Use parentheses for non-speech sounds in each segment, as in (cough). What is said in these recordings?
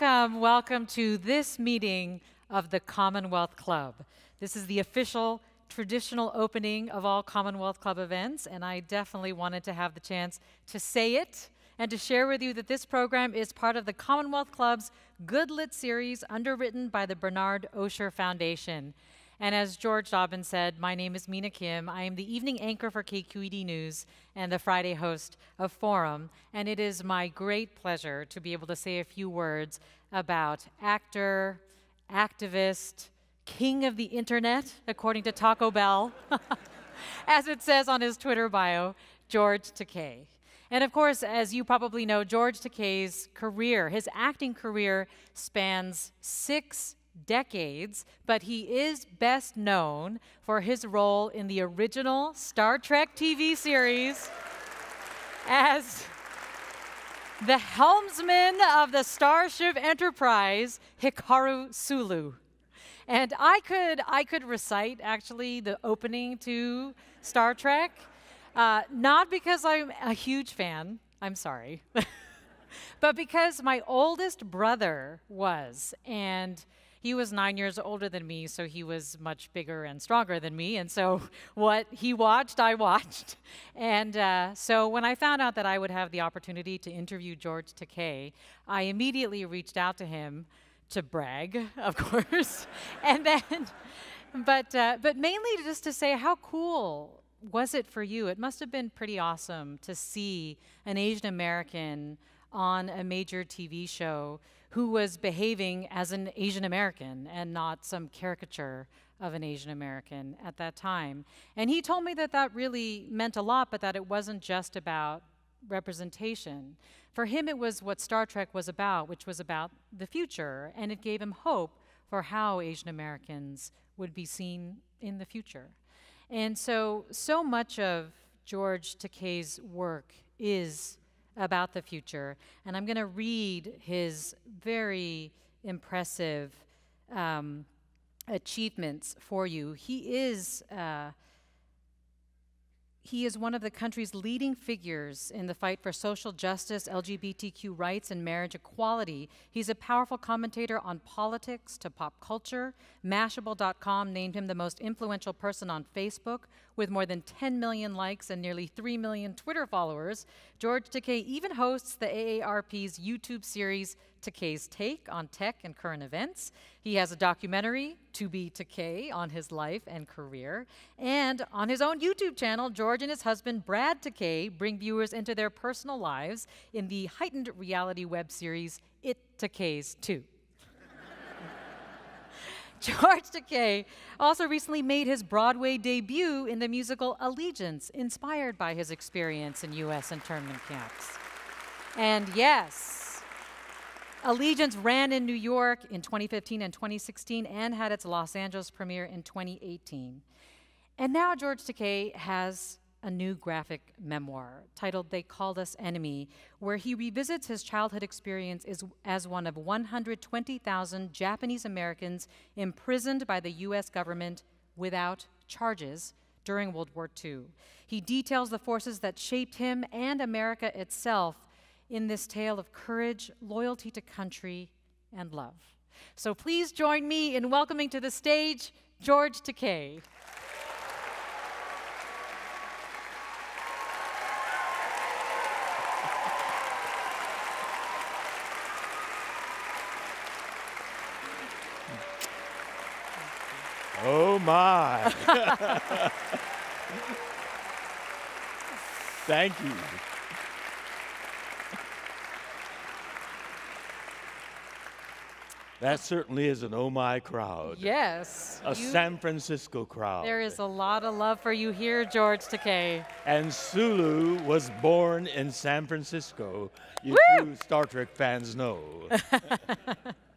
welcome, welcome to this meeting of the Commonwealth Club. This is the official traditional opening of all Commonwealth Club events, and I definitely wanted to have the chance to say it and to share with you that this program is part of the Commonwealth Club's Good Lit series underwritten by the Bernard Osher Foundation. And as George Dobbins said, my name is Mina Kim. I am the evening anchor for KQED News and the Friday host of Forum. And it is my great pleasure to be able to say a few words about actor, activist, king of the internet, according to Taco Bell, (laughs) as it says on his Twitter bio, George Takei. And of course, as you probably know, George Takei's career, his acting career, spans six decades, but he is best known for his role in the original Star Trek TV series as the helmsman of the Starship Enterprise, Hikaru Sulu. And I could, I could recite actually the opening to Star Trek, uh, not because I'm a huge fan, I'm sorry, (laughs) but because my oldest brother was. And he was nine years older than me, so he was much bigger and stronger than me. And so (laughs) what he watched, I watched. (laughs) And uh, so when I found out that I would have the opportunity to interview George Takei, I immediately reached out to him to brag, (laughs) of course, and then, but uh, but mainly just to say how cool was it for you? It must have been pretty awesome to see an Asian American on a major TV show who was behaving as an Asian American and not some caricature of an Asian American at that time. And he told me that that really meant a lot, but that it wasn't just about representation. For him, it was what Star Trek was about, which was about the future, and it gave him hope for how Asian Americans would be seen in the future. And so, so much of George Takei's work is about the future. And I'm going to read his very impressive um, achievements for you. He is. Uh, he is one of the country's leading figures in the fight for social justice, LGBTQ rights, and marriage equality. He's a powerful commentator on politics to pop culture. Mashable.com named him the most influential person on Facebook with more than 10 million likes and nearly 3 million Twitter followers. George Takei even hosts the AARP's YouTube series Takei's take on tech and current events. He has a documentary, To Be Takei, on his life and career. And on his own YouTube channel, George and his husband, Brad Takei, bring viewers into their personal lives in the heightened reality web series It Takeis Two. (laughs) George Takei also recently made his Broadway debut in the musical Allegiance, inspired by his experience in U.S. internment camps. And yes, Allegiance ran in New York in 2015 and 2016 and had its Los Angeles premiere in 2018. And now George Takei has a new graphic memoir titled They Called Us Enemy, where he revisits his childhood experience as, one of 120,000 Japanese Americans imprisoned by the U.S. government without charges during World War II. He details the forces that shaped him and America itself in this tale of courage, loyalty to country, and love. So please join me in welcoming to the stage George Takei. Oh my. (laughs) Thank you. That certainly is an oh my crowd. Yes. A San Francisco crowd. There is a lot of love for you here, George Takei. And Sulu was born in San Francisco. You true Star Trek fans know. (laughs)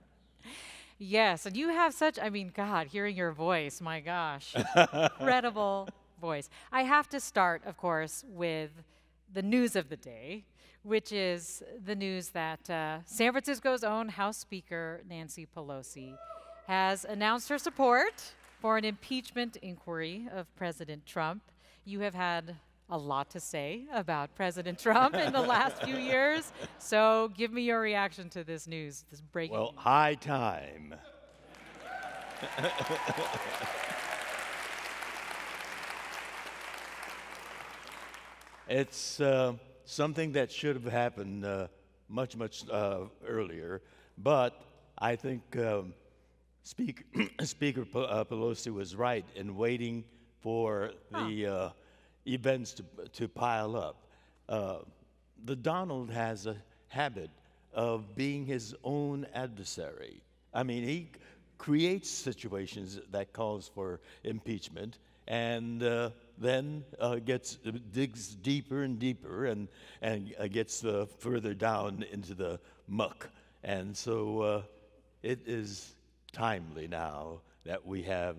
yes, and you have such, I mean, God, hearing your voice, my gosh. Incredible (laughs) voice. I have to start, of course, with the news of the day which is the news that uh, San Francisco's own House Speaker Nancy Pelosi has announced her support for an impeachment inquiry of President Trump. You have had a lot to say about President Trump in the last few (laughs) years. So give me your reaction to this news, this breaking Well, high time. (laughs) it's uh, something that should have happened uh, much, much uh, earlier, but I think um, (clears throat) Speaker, Speaker Pe- uh, Pelosi was right in waiting for the uh, events to, to pile up. Uh, the Donald has a habit of being his own adversary. I mean, he creates situations that calls for impeachment, and uh, then uh, gets digs deeper and deeper, and and uh, gets uh, further down into the muck. And so uh, it is timely now that we have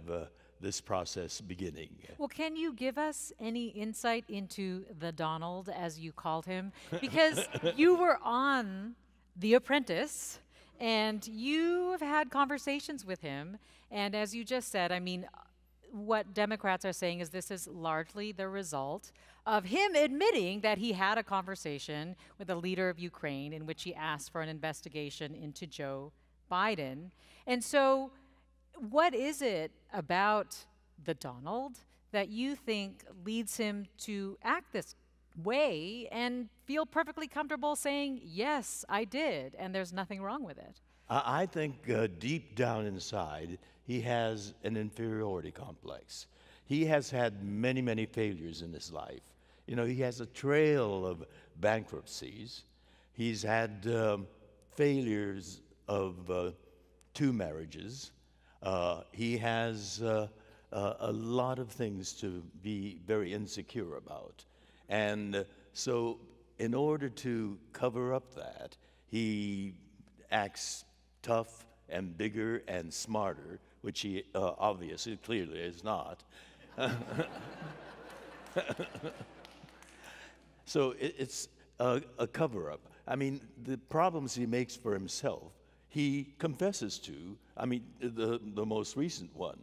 this process beginning. Well, can you give us any insight into the Donald, as you called him? Because (laughs) you were on The Apprentice and you have had conversations with him. And as you just said, I mean, what Democrats are saying is this is largely the result of him admitting that he had a conversation with the leader of Ukraine in which he asked for an investigation into Joe Biden. And so, what is it about the Donald that you think leads him to act this way and feel perfectly comfortable saying, Yes, I did, and there's nothing wrong with it? I think uh, deep down inside, he has an inferiority complex. He has had many, many failures in his life. You know, he has a trail of bankruptcies. He's had um, failures of uh, two marriages. Uh, he has uh, uh, a lot of things to be very insecure about. And uh, so, in order to cover up that, he acts tough and bigger and smarter, which he uh, obviously clearly is not. (laughs) so it, it's a, a cover up. I mean, the problems he makes for himself, he confesses to. I mean, the, the most recent one,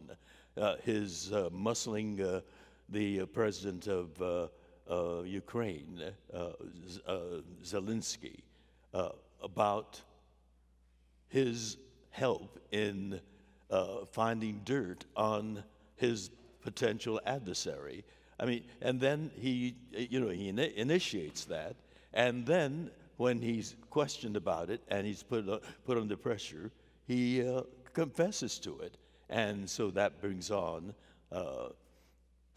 uh, his uh, muscling uh, the uh, president of uh, Ukraine, Zelensky, about his help in finding dirt on his potential adversary. I mean, and then he, you know, he ini- initiates that, and then when he's questioned about it and he's put uh, put under pressure, he uh, confesses to it, and so that brings on uh,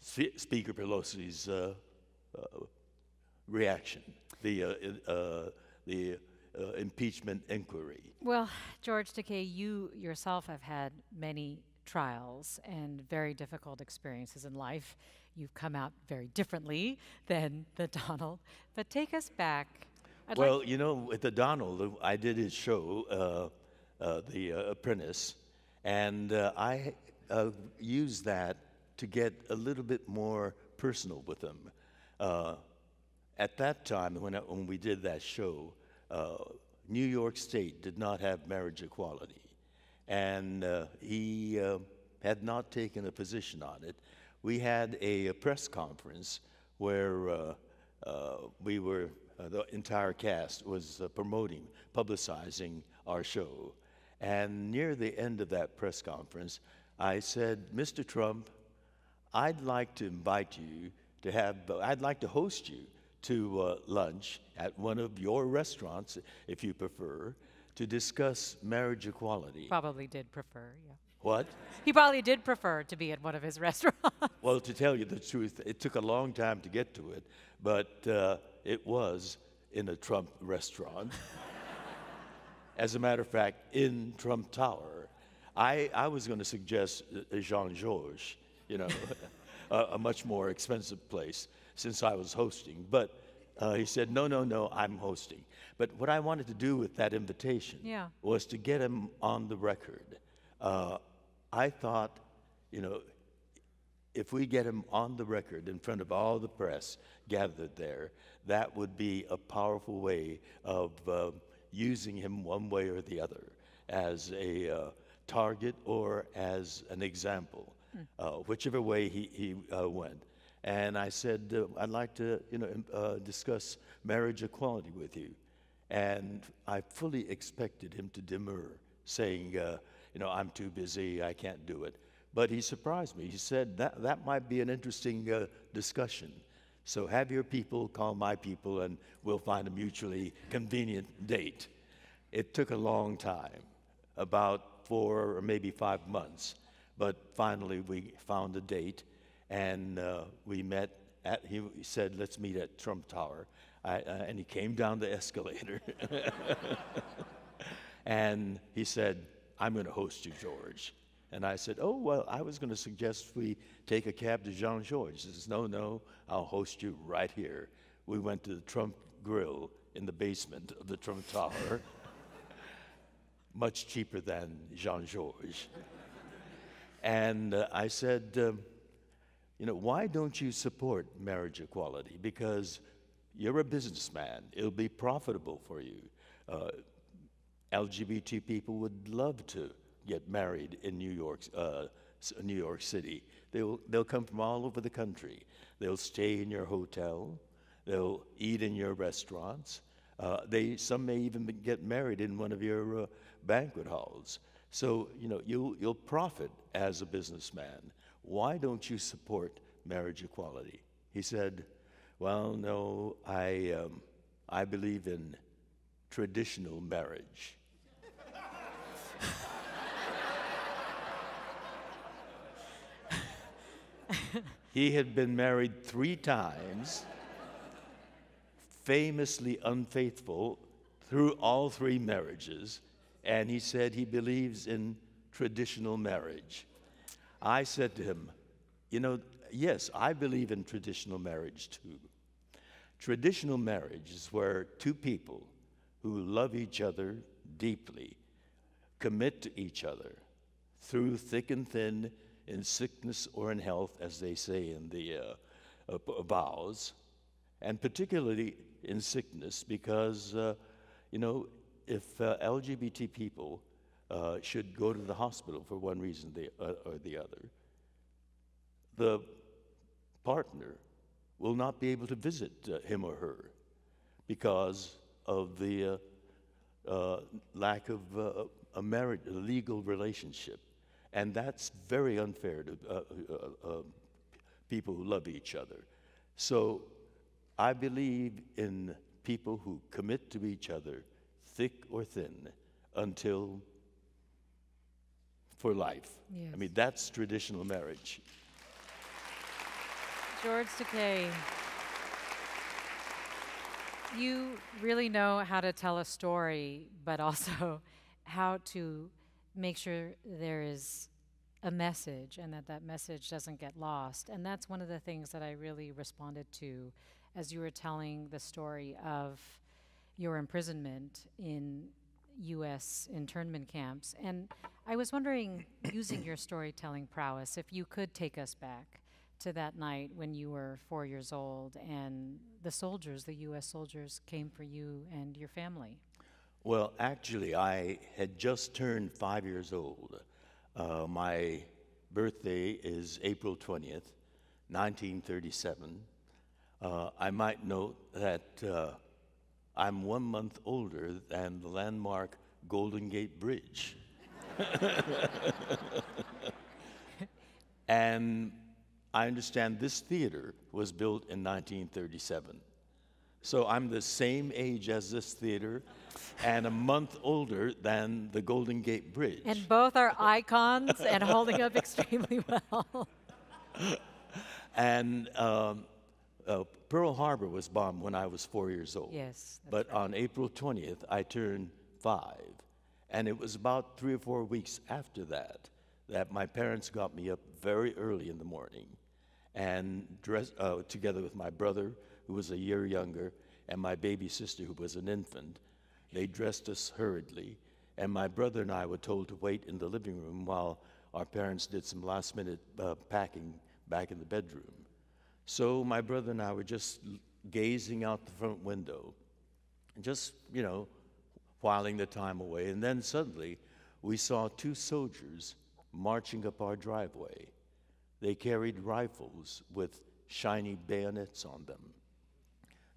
Speaker Pelosi's uh, uh, reaction, the uh, the impeachment inquiry. Well, George Takei, you yourself have had many trials and very difficult experiences in life. You've come out very differently than the Donald. But take us back. I'd like- Well, you know, with the Donald, I did his show, uh, uh, The uh, Apprentice, and uh, I uh, used that to get a little bit more personal with him. Uh, at that time, when, I, when we did that show, uh, New York State did not have marriage equality, and uh, he uh, had not taken a position on it. We had a, press conference where uh, uh, we were, uh, the entire cast was uh, promoting, publicizing our show. And near the end of that press conference, I said, Mr. Trump, I'd like to invite you to have, I'd like to host you to uh, lunch at one of your restaurants, if you prefer, to discuss marriage equality. probably did prefer, yeah. What? He probably did prefer to be at one of his (laughs) restaurants. Well, to tell you the truth, it took a long time to get to it, but uh, it was in a Trump restaurant. (laughs) As a matter of fact, in Trump Tower. I, I was going to suggest uh, Jean Georges, you know, (laughs) a, a much more expensive place since I was hosting. But uh, he said, no, no, no, I'm hosting. But what I wanted to do with that invitation Yeah. was to get him on the record. Uh, I thought, you know, if we get him on the record in front of all the press gathered there, that would be a powerful way of uh, using him one way or the other as a uh, target or as an example, uh, whichever way he, he uh, went. and I said, uh, I'd like to, you know, uh, discuss marriage equality with you. And I fully expected him to demur, saying, uh, you know, I'm too busy, I can't do it. But he surprised me. He said, that, that might be an interesting uh, discussion. So have your people call my people, and we'll find a mutually convenient date. It took a long time, about four or maybe five months, but finally we found a date and uh, we met at, he said, let's meet at Trump Tower. I, uh, and he came down the (laughs) escalator. (laughs) and he said, I'm going to host you, George. And I said, Oh, well, I was going to suggest we take a cab to Jean George. He says, No, no, I'll host you right here. We went to the Trump Grill in the basement of the Trump Tower, (laughs) much cheaper than Jean George. and uh, I said, um, you know, why don't you support marriage equality? Because you're a businessman, it'll be profitable for you. Uh, LGBT people would love to get married in New York, uh, New York City. They'll, they'll come from all over the country. They'll stay in your hotel. They'll eat in your restaurants. Uh, they, some may even get married in one of your uh, banquet halls. So, you know, you'll, you'll profit as a businessman. Why don't you support marriage equality? He said, Well, no, I, um, I believe in traditional marriage. He had been married three times, famously unfaithful through all three marriages, and he said he believes in traditional marriage. I said to him, You know, yes, I believe in traditional marriage too. Traditional marriage is where two people who love each other deeply commit to each other through thick and thin, in sickness or in health, as they say in the uh, uh, vows, and particularly in sickness, because, uh, you know, if uh, LGBT people uh, should go to the hospital for one reason uh, or the other, the partner will not be able to visit him or her because of the lack of a marriage, a legal relationship. And that's very unfair to uh, uh, uh, people who love each other. So I believe in people who commit to each other, thick or thin, until for life. Yes. I mean, that's traditional marriage. George Takei, you really know how to tell a story, but also (laughs) how to make sure there is a message and that that message doesn't get lost. And that's one of the things that I really responded to as you were telling the story of your imprisonment in U.S. internment camps. And I was wondering, (coughs) using your storytelling prowess, if you could take us back to that night when you were four years old and the soldiers, the U.S. soldiers, came for you and your family. Well, actually, I had just turned five years old. Uh, my birthday is April 20th, 1937. Uh, I might note that uh, I'm one month older than the landmark Golden Gate Bridge. (laughs) and I understand this theater was built in 1937. So I'm the same age as this theater and a month older than the Golden Gate Bridge. And both are icons and holding up extremely well. (laughs) and um, uh, Pearl Harbor was bombed when I was four years old. Yes. But right. on April 20th, I turned five. And it was about three or four weeks after that that my parents got me up very early in the morning and dressed uh, together with my brother, who was a year younger, and my baby sister, who was an infant. They dressed us hurriedly, and my brother and I were told to wait in the living room while our parents did some last minute uh, packing back in the bedroom. So my brother and I were just gazing out the front window, just, you know, whiling the time away. And then suddenly we saw two soldiers marching up our driveway. They carried rifles with shiny bayonets on them.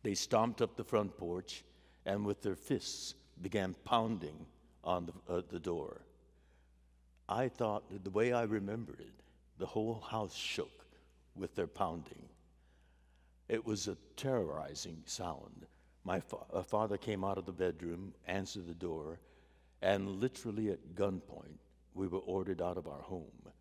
They stomped up the front porch and with their fists began pounding on the, uh, the door. I thought that the way I remembered it, the whole house shook with their pounding. It was a terrorizing sound. My fa- father came out of the bedroom, answered the door, and literally at gunpoint, we were ordered out of our home.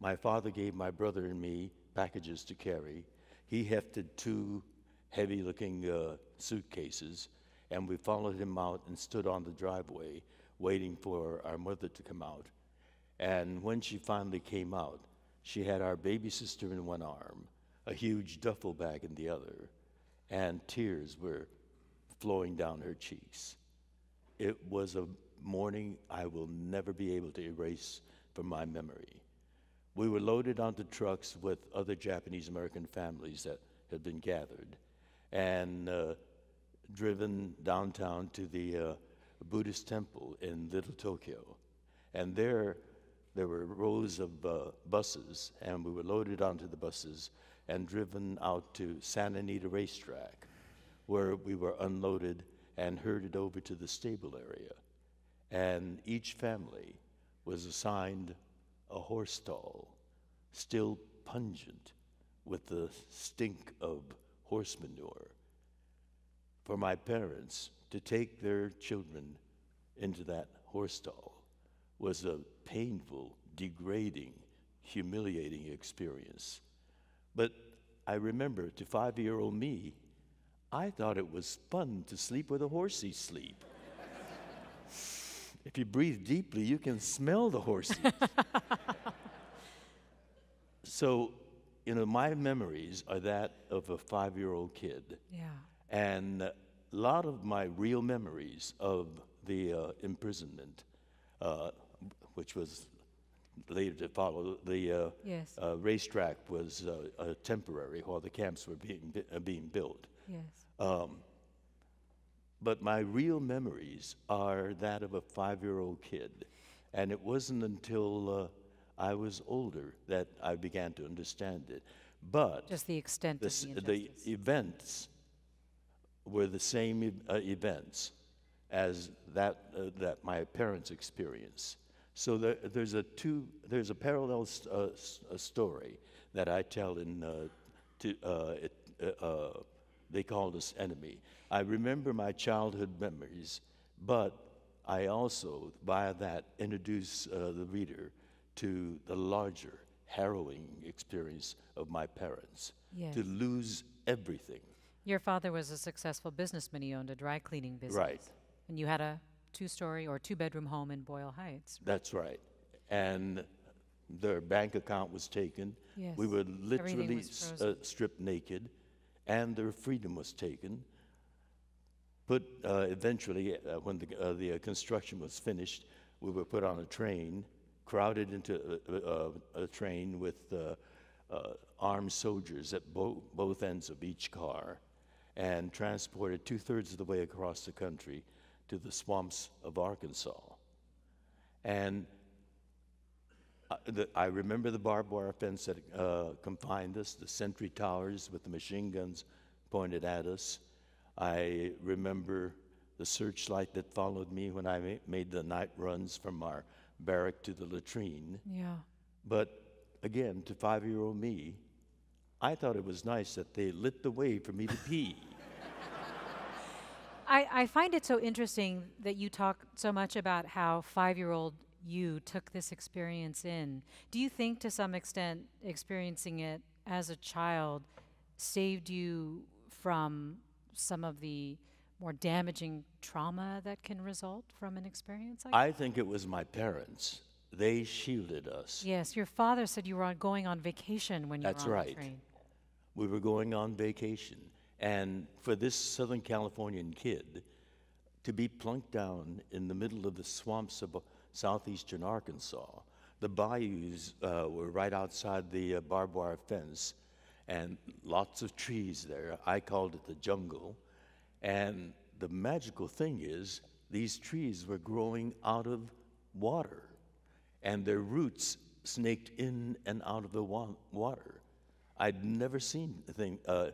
My father gave my brother and me packages to carry. He hefted two heavy looking uh, suitcases, and we followed him out and stood on the driveway waiting for our mother to come out. And when she finally came out, she had our baby sister in one arm, a huge duffel bag in the other, and tears were flowing down her cheeks. It was a morning I will never be able to erase from my memory. We were loaded onto trucks with other Japanese American families that had been gathered and uh, driven downtown to the uh, Buddhist temple in Little Tokyo. And there, there were rows of uh, buses, and we were loaded onto the buses and driven out to Santa Anita Racetrack, where we were unloaded and herded over to the stable area. And each family was assigned a horse stall, still pungent with the stink of horse manure. For my parents to take their children into that horse stall was a painful, degrading, humiliating experience. But I remember to five year old me, I thought it was fun to sleep where the horses sleep. if you breathe deeply, you can smell the horses. (laughs) so, you know, my memories are that of a five year old kid. Yeah. And a lot of my real memories of the uh, imprisonment, uh, which was later to follow, the uh, Yes. uh, racetrack was uh, uh, temporary while the camps were being, uh, being built. Yes. Um, but my real memories are that of a five year old kid. And it wasn't until uh, I was older that I began to understand it. But Just the extent the, of the the events were the same e- uh, events as that, uh, that my parents experienced. So there, there's a two, there's a parallel s- uh, a story that I tell in, uh, to, uh, it, uh, uh, they called us enemy. I remember my childhood memories, but I also, via that, introduce uh, the reader to the larger, harrowing experience of my parents. Yes. To lose everything. Your father was a successful businessman. He owned a dry cleaning business. Right. And you had a two story or two bedroom home in Boyle Heights. That's right. And their bank account was taken. Yes. We were literally uh, stripped naked, and their freedom was taken. Put uh, eventually, uh, when the, uh, the uh, construction was finished, we were put on a train, crowded into a, a, a train with uh, uh, armed soldiers at bo- both ends of each car, and transported two thirds of the way across the country to the swamps of Arkansas. And uh, the, I remember the barbed wire fence that uh, confined us, the sentry towers with the machine guns pointed at us. I remember the searchlight that followed me when I ma- made the night runs from our barrack to the latrine. Yeah. But again, to five year old me, I thought it was nice that they lit the way for me to pee. (laughs) I, I find it so interesting that you talk so much about how five year old you took this experience in. Do you think to some extent experiencing it as a child saved you from some of the more damaging trauma that can result from an experience like I think it was my parents. They shielded us. Yes, your father said you were on, going on vacation when you That's were on right. the train. We were going on vacation. And for this Southern Californian kid to be plunked down in the middle of the swamps of uh, southeastern Arkansas, the bayous uh, were right outside the uh, barbed wire fence and lots of trees there. I called it the jungle. And the magical thing is, these trees were growing out of water, and their roots snaked in and out of the wa- water. I'd never seen thing, uh,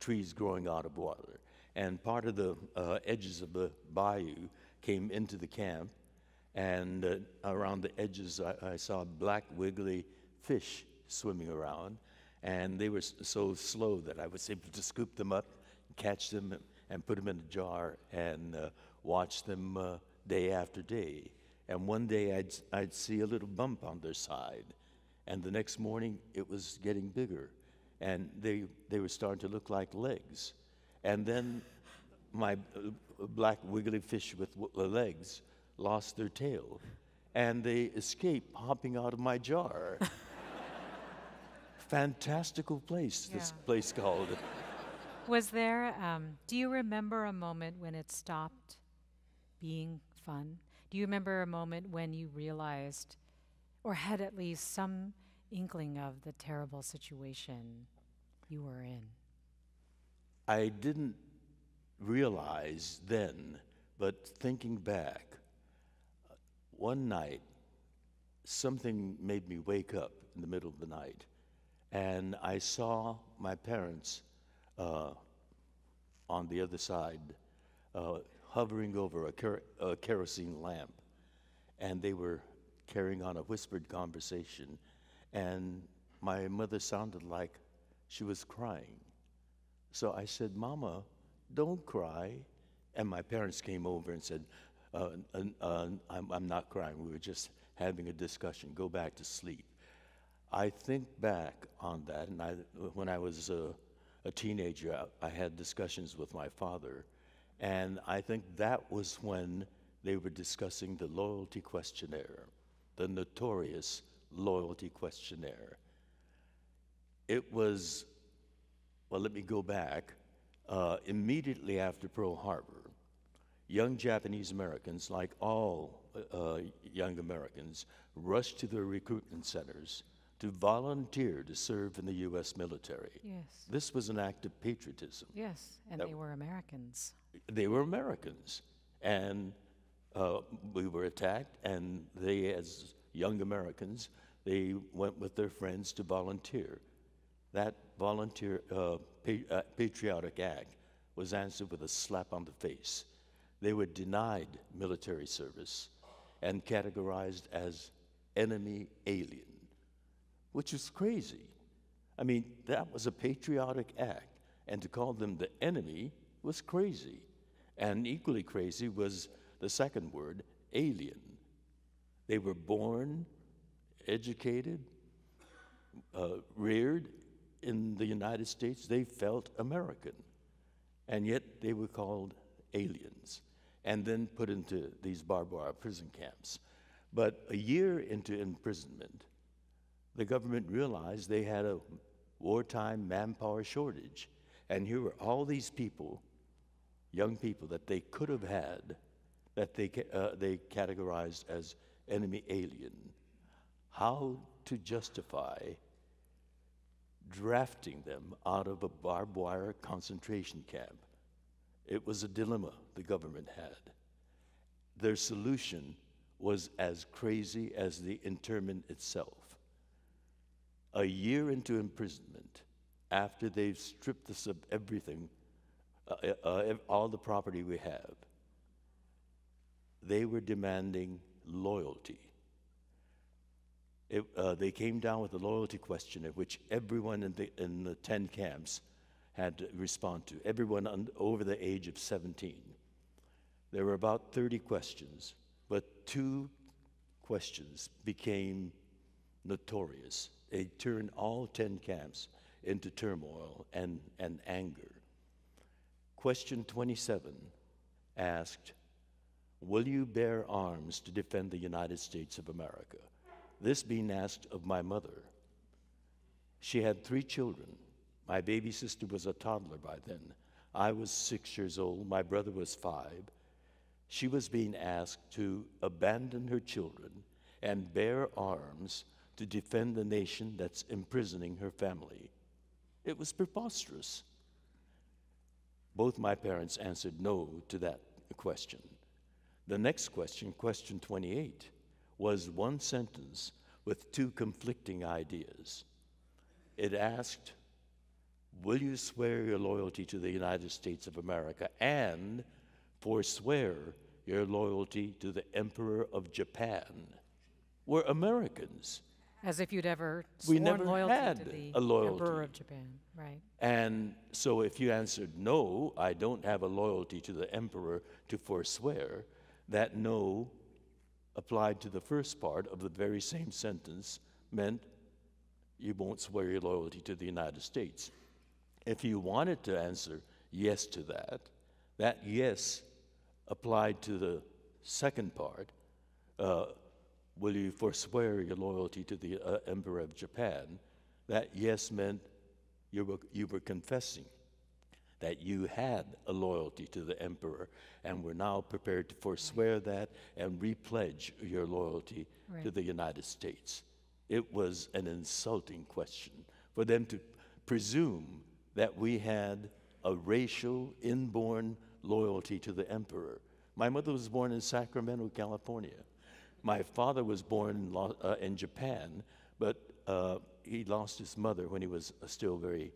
trees growing out of water. And part of the uh, edges of the bayou came into the camp, and uh, around the edges, I, I, saw black, wiggly fish swimming around. And they were so slow that I was able to scoop them up, and catch them, and put them in a jar and uh, watch them uh, day after day. And one day I'd, I'd see a little bump on their side, and the next morning it was getting bigger, and they, they were starting to look like legs. And then my uh, black wiggly fish with w- legs lost their tail, and they escaped hopping out of my jar. (laughs) Fantastical place, this place called. Was there, um, do you remember a moment when it stopped being fun? Do you remember a moment when you realized, or had at least some inkling of the terrible situation you were in? I didn't realize then, but thinking back, one night, something made me wake up in the middle of the night, and I saw my parents uh, on the other side, uh, hovering over a, ker- a kerosene lamp, and they were carrying on a whispered conversation, and my mother sounded like she was crying. So I said, Mama, don't cry. And my parents came over and said, uh, uh, uh, I'm, I'm not crying. We were just having a discussion. Go back to sleep. I think back on that, and I, when I was uh, a teenager, I, had discussions with my father, and I think that was when they were discussing the loyalty questionnaire, the notorious loyalty questionnaire. It was, well, let me go back. Uh, immediately after Pearl Harbor, young Japanese Americans, like all uh, young Americans, rushed to their recruitment centers to volunteer to serve in the U.S. military. Yes. This was an act of patriotism. Yes, and That- they were Americans. They were Americans, and uh, we were attacked, and they, as young Americans, they went with their friends to volunteer. That volunteer uh, pa- uh, patriotic act was answered with a slap on the face. They were denied military service and categorized as enemy alien, which is crazy. I mean, that was a patriotic act, and to call them the enemy was crazy. And equally crazy was the second word, alien. They were born, educated, uh, reared in the United States. They felt American, and yet they were called aliens and then put into these barbed wire prison camps. But a year into imprisonment, the government realized they had a wartime manpower shortage. And here were all these people, young people, that they could have had, that they, uh, they categorized as enemy alien. How to justify drafting them out of a barbed wire concentration camp? It was a dilemma the government had. Their solution was as crazy as the internment itself a year into imprisonment, after they've stripped us of everything, uh, uh, all the property we have, they were demanding loyalty. It, uh, they came down with a loyalty question, questionnaire, which everyone in the, in the 10 camps had to respond to, everyone un- over the age of 17. There were about 30 questions, but two questions became notorious. They turned all 10 camps into turmoil and, and anger. Question 27 asked, Will you bear arms to defend the United States of America? This being asked of my mother. She had three children. My baby sister was a toddler by then. I was six years old. My brother was five. She was being asked to abandon her children and bear arms to defend the nation that's imprisoning her family. It was preposterous. Both my parents answered no to that question. The next question, question 28, was one sentence with two conflicting ideas. It asked Will you swear your loyalty to the United States of America and forswear your loyalty to the Emperor of Japan? We're Americans. As if you'd ever We sworn never loyalty had to the a loyalty. Emperor of Japan, right? And so if you answered no, I don't have a loyalty to the emperor to forswear, that no applied to the first part of the very same sentence meant you won't swear your loyalty to the United States. If you wanted to answer yes to that, that yes applied to the second part. Uh, will you forswear your loyalty to the uh, Emperor of Japan? That yes meant you were, you were confessing that you had a loyalty to the emperor and were now prepared to forswear that and repledge your loyalty to the United States. It was an insulting question for them to presume that we had a racial, inborn loyalty to the emperor. My mother was born in Sacramento, California. My father was born in, uh, in Japan, but uh, he lost his mother when he was uh, still very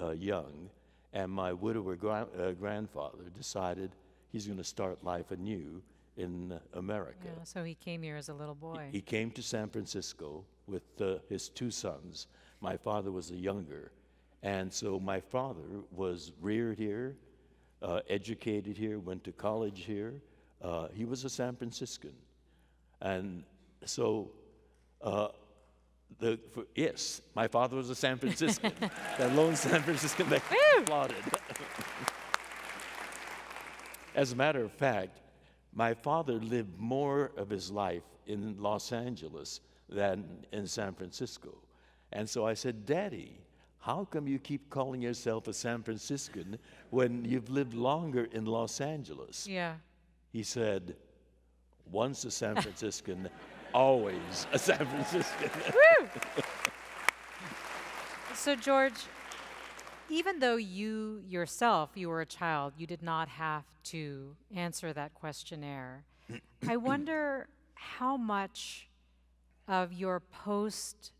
uh, young. And my widower gra- uh, grandfather decided he's going to start life anew in uh, America. Yeah, so he came here as a little boy. He came to San Francisco with uh, his two sons. My father was the younger. And so my father was reared here, uh, educated here, went to college here. Uh, he was a San Franciscan. And so, uh, the, for, yes, my father was a San Franciscan, (laughs) that lone San Franciscan that applauded. (laughs) As a matter of fact, my father lived more of his life in Los Angeles than in San Francisco. And so I said, Daddy, how come you keep calling yourself a San Franciscan when you've lived longer in Los Angeles? yeah. He said, once a San Franciscan, always a San Franciscan. (laughs) (laughs) So, George, even though you yourself, you were a child, you did not have to answer that questionnaire, (clears throat) I wonder how much of your post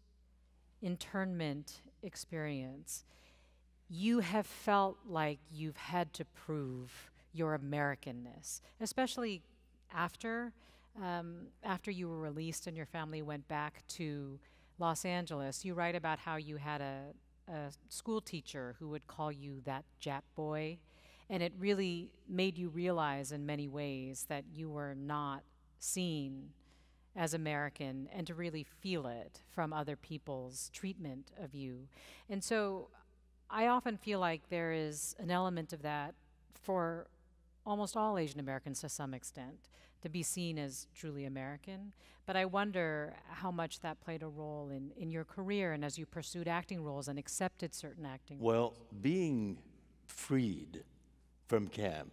internment experience you have felt like you've had to prove your Americanness, especially after um, after you were released and your family went back to Los Angeles. You write about how you had a, a school teacher who would call you that Jap boy, and it really made you realize in many ways that you were not seen as American and to really feel it from other people's treatment of you. And so I often feel like there is an element of that for almost all Asian Americans to some extent to be seen as truly American. But I wonder how much that played a role in, in your career and as you pursued acting roles and accepted certain acting roles. Well, being freed from camp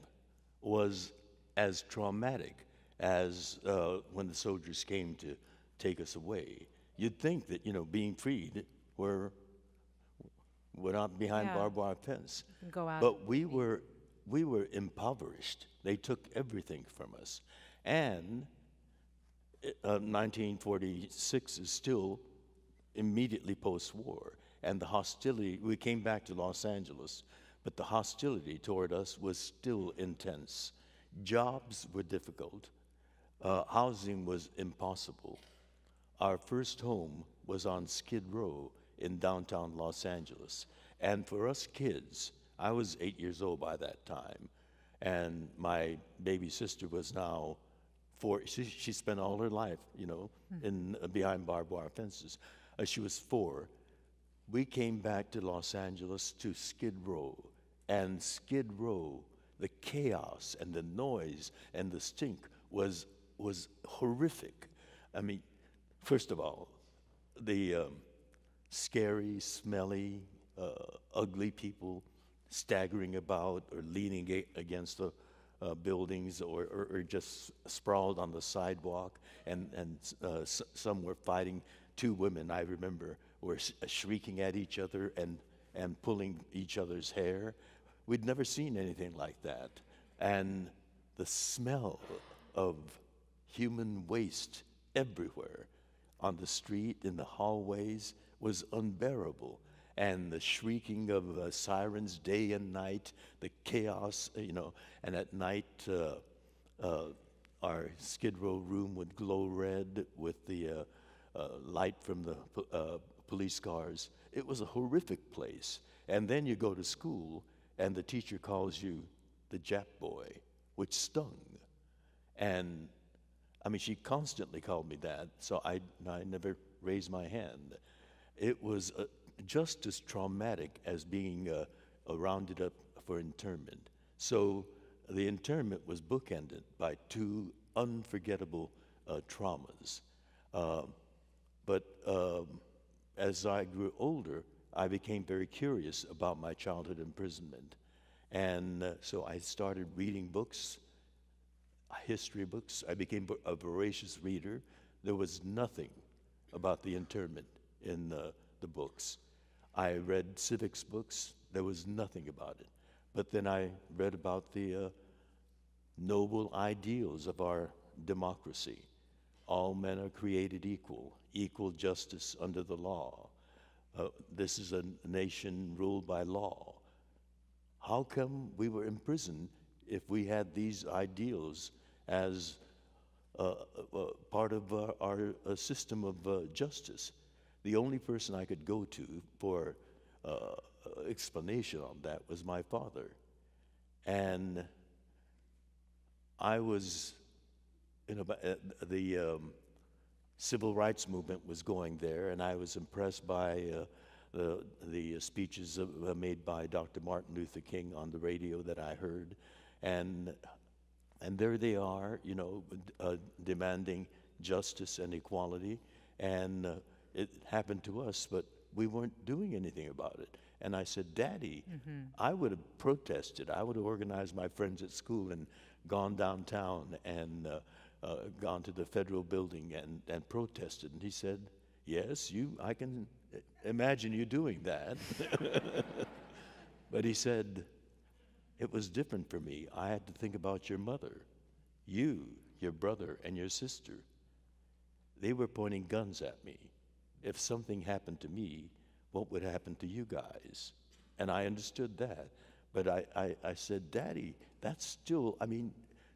was as traumatic as uh, when the soldiers came to take us away. You'd think that, you know, being freed, we're, we're not behind Yeah. barbed wire fence. go out But we were, we were impoverished. They took everything from us. And uh, 1946 is still immediately post war. And the hostility, we came back to Los Angeles, but the hostility toward us was still intense. Jobs were difficult, uh, housing was impossible. Our first home was on Skid Row in downtown Los Angeles. And for us kids, I was eight years old by that time, and my baby sister was now four. She, she spent all her life, you know, in uh, behind barbed wire fences. Uh, she was four. We came back to Los Angeles to Skid Row, and Skid Row, the chaos and the noise and the stink was was horrific. I mean, first of all, the um, scary, smelly, uh, ugly people staggering about or leaning against the uh, buildings or, or, or just sprawled on the sidewalk, and, and uh, s- some were fighting. Two women, I remember, were sh- shrieking at each other and, and pulling each other's hair. We'd never seen anything like that. And the smell of human waste everywhere on the street, in the hallways, was unbearable. And the shrieking of uh, sirens day and night, the chaos, uh, you know, and at night uh, uh, our Skid Row room would glow red with the uh, light from the po- police cars. It was a horrific place. And then you go to school, and the teacher calls you the Jap boy, which stung. And I mean, she constantly called me that, so I, I never raised my hand. It was uh, just as traumatic as being uh, uh, rounded up for internment. So the internment was bookended by two unforgettable uh, traumas. Um, but um, as I grew older, I became very curious about my childhood imprisonment. And uh, so I started reading books, history books. I became a voracious reader. There was nothing about the internment in uh, the books. I read civics books. There was nothing about it. But then I read about the uh, noble ideals of our democracy. All men are created equal, equal justice under the law. Uh, this is a nation ruled by law. How come we were imprisoned if we had these ideals as uh, uh, part of our, our uh, system of uh, justice? The only person I could go to for uh, explanation on that was my father. And I was in about, the um, civil rights movement was going there, and I was impressed by uh, the, the speeches uh, made by Dr. Martin Luther King on the radio that I heard. And, and there they are, you know, uh, demanding justice and equality. And uh, it happened to us, but we weren't doing anything about it. And I said, Daddy, mm-hmm. I would have protested. I would have organized my friends at school and gone downtown and uh, uh, gone to the federal building and, and protested. And he said, Yes, you, I can imagine you doing that. (laughs) but he said, It was different for me. I had to think about your mother, you, your brother, and your sister. They were pointing guns at me. If something happened to me, what would happen to you guys? And I understood that. But I, I, I said, Daddy, that's still, I mean,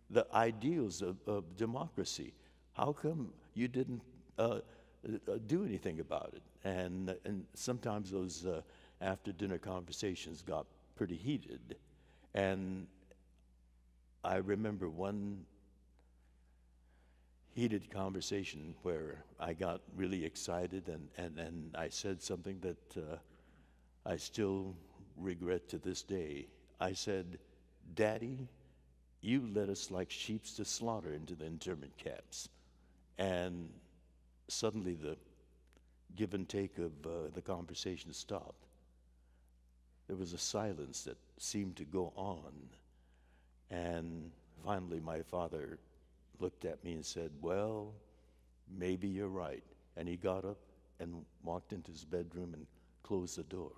the ideals of, of democracy. How come you didn't uh, uh, do anything about it? And, and sometimes those uh, after dinner conversations got pretty heated. And I remember one heated conversation where I got really excited and, and, and I said something that uh, I still regret to this day. I said, Daddy, you led us like sheep to slaughter into the internment camps. And suddenly the give and take of uh, the conversation stopped. There was a silence that seemed to go on. And finally, my father looked at me and said, Well, maybe you're right. And he got up and walked into his bedroom and closed the door.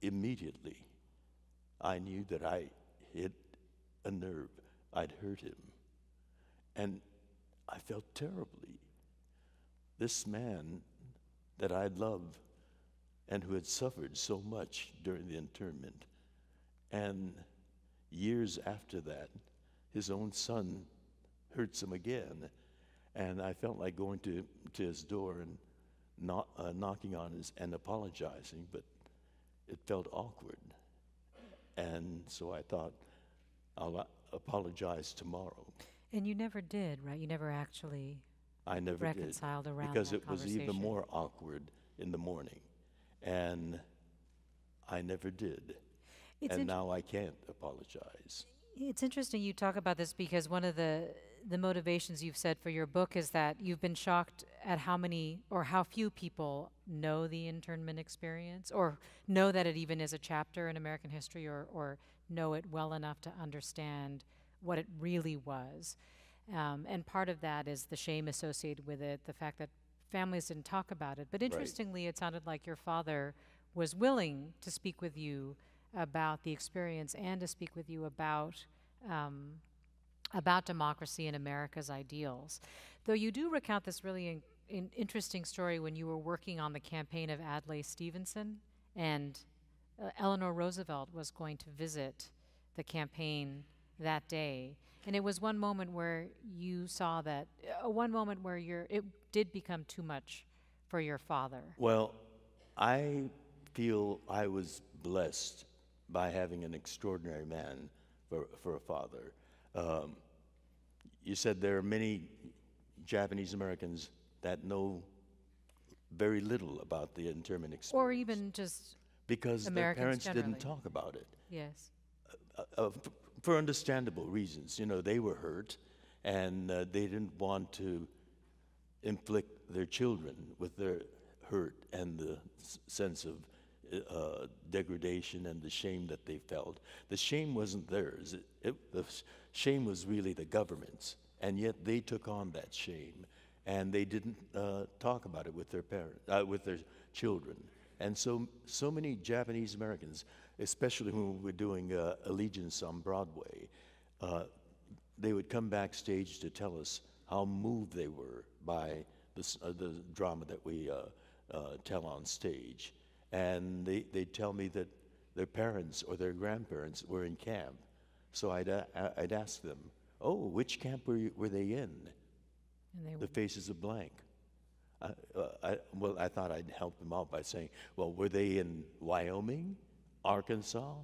Immediately, I knew that I hit a nerve. I'd hurt him. And I felt terribly. This man that I loved and who had suffered so much during the internment. And years after that, his own son hurts him again. And I felt like going to, to his door and not, uh, knocking on his and apologizing, but it felt awkward. And so I thought, I'll uh, apologize tomorrow. And you never did, right? You never actually I never reconciled did, around because it was even more awkward in the morning, and I never did. It's and now I can't apologize. It's interesting you talk about this because one of the the motivations you've said for your book is that you've been shocked at how many or how few people know the internment experience or know that it even is a chapter in American history or, or know it well enough to understand what it really was. Um, and part of that is the shame associated with it, the fact that families didn't talk about it. But interestingly, right. it sounded like your father was willing to speak with you about the experience and to speak with you about um, about democracy and America's ideals. Though you do recount this really in, an interesting story when you were working on the campaign of Adlai Stevenson, and uh, Eleanor Roosevelt was going to visit the campaign that day. And it was one moment where you saw that, uh, one moment where you it did become too much for your father. Well, I feel I was blessed by having an extraordinary man for, for a father. Um, you said there are many Japanese Americans that know very little about the internment experience. Or even just because their parents generally. didn't talk about it yes. uh, uh, f- for understandable reasons. You know, they were hurt, and uh, they didn't want to inflict their children with their hurt and the s- sense of uh, degradation and the shame that they felt. The shame wasn't theirs. It, it, the shame was really the government's, and yet they took on that shame, and they didn't uh, talk about it with their parents, uh, with their children. And so, so many Japanese Americans, especially when we were doing uh, Allegiance on Broadway, uh, they would come backstage to tell us how moved they were by this, uh, the drama that we uh, tell on stage. And they, they'd tell me that their parents or their grandparents were in camp. So I'd, I- I'd ask them, Oh, which camp were, you, were they in? And they The Faces of Blank. I, uh, I, well, I thought I'd help them out by saying, Well, were they in Wyoming, Arkansas,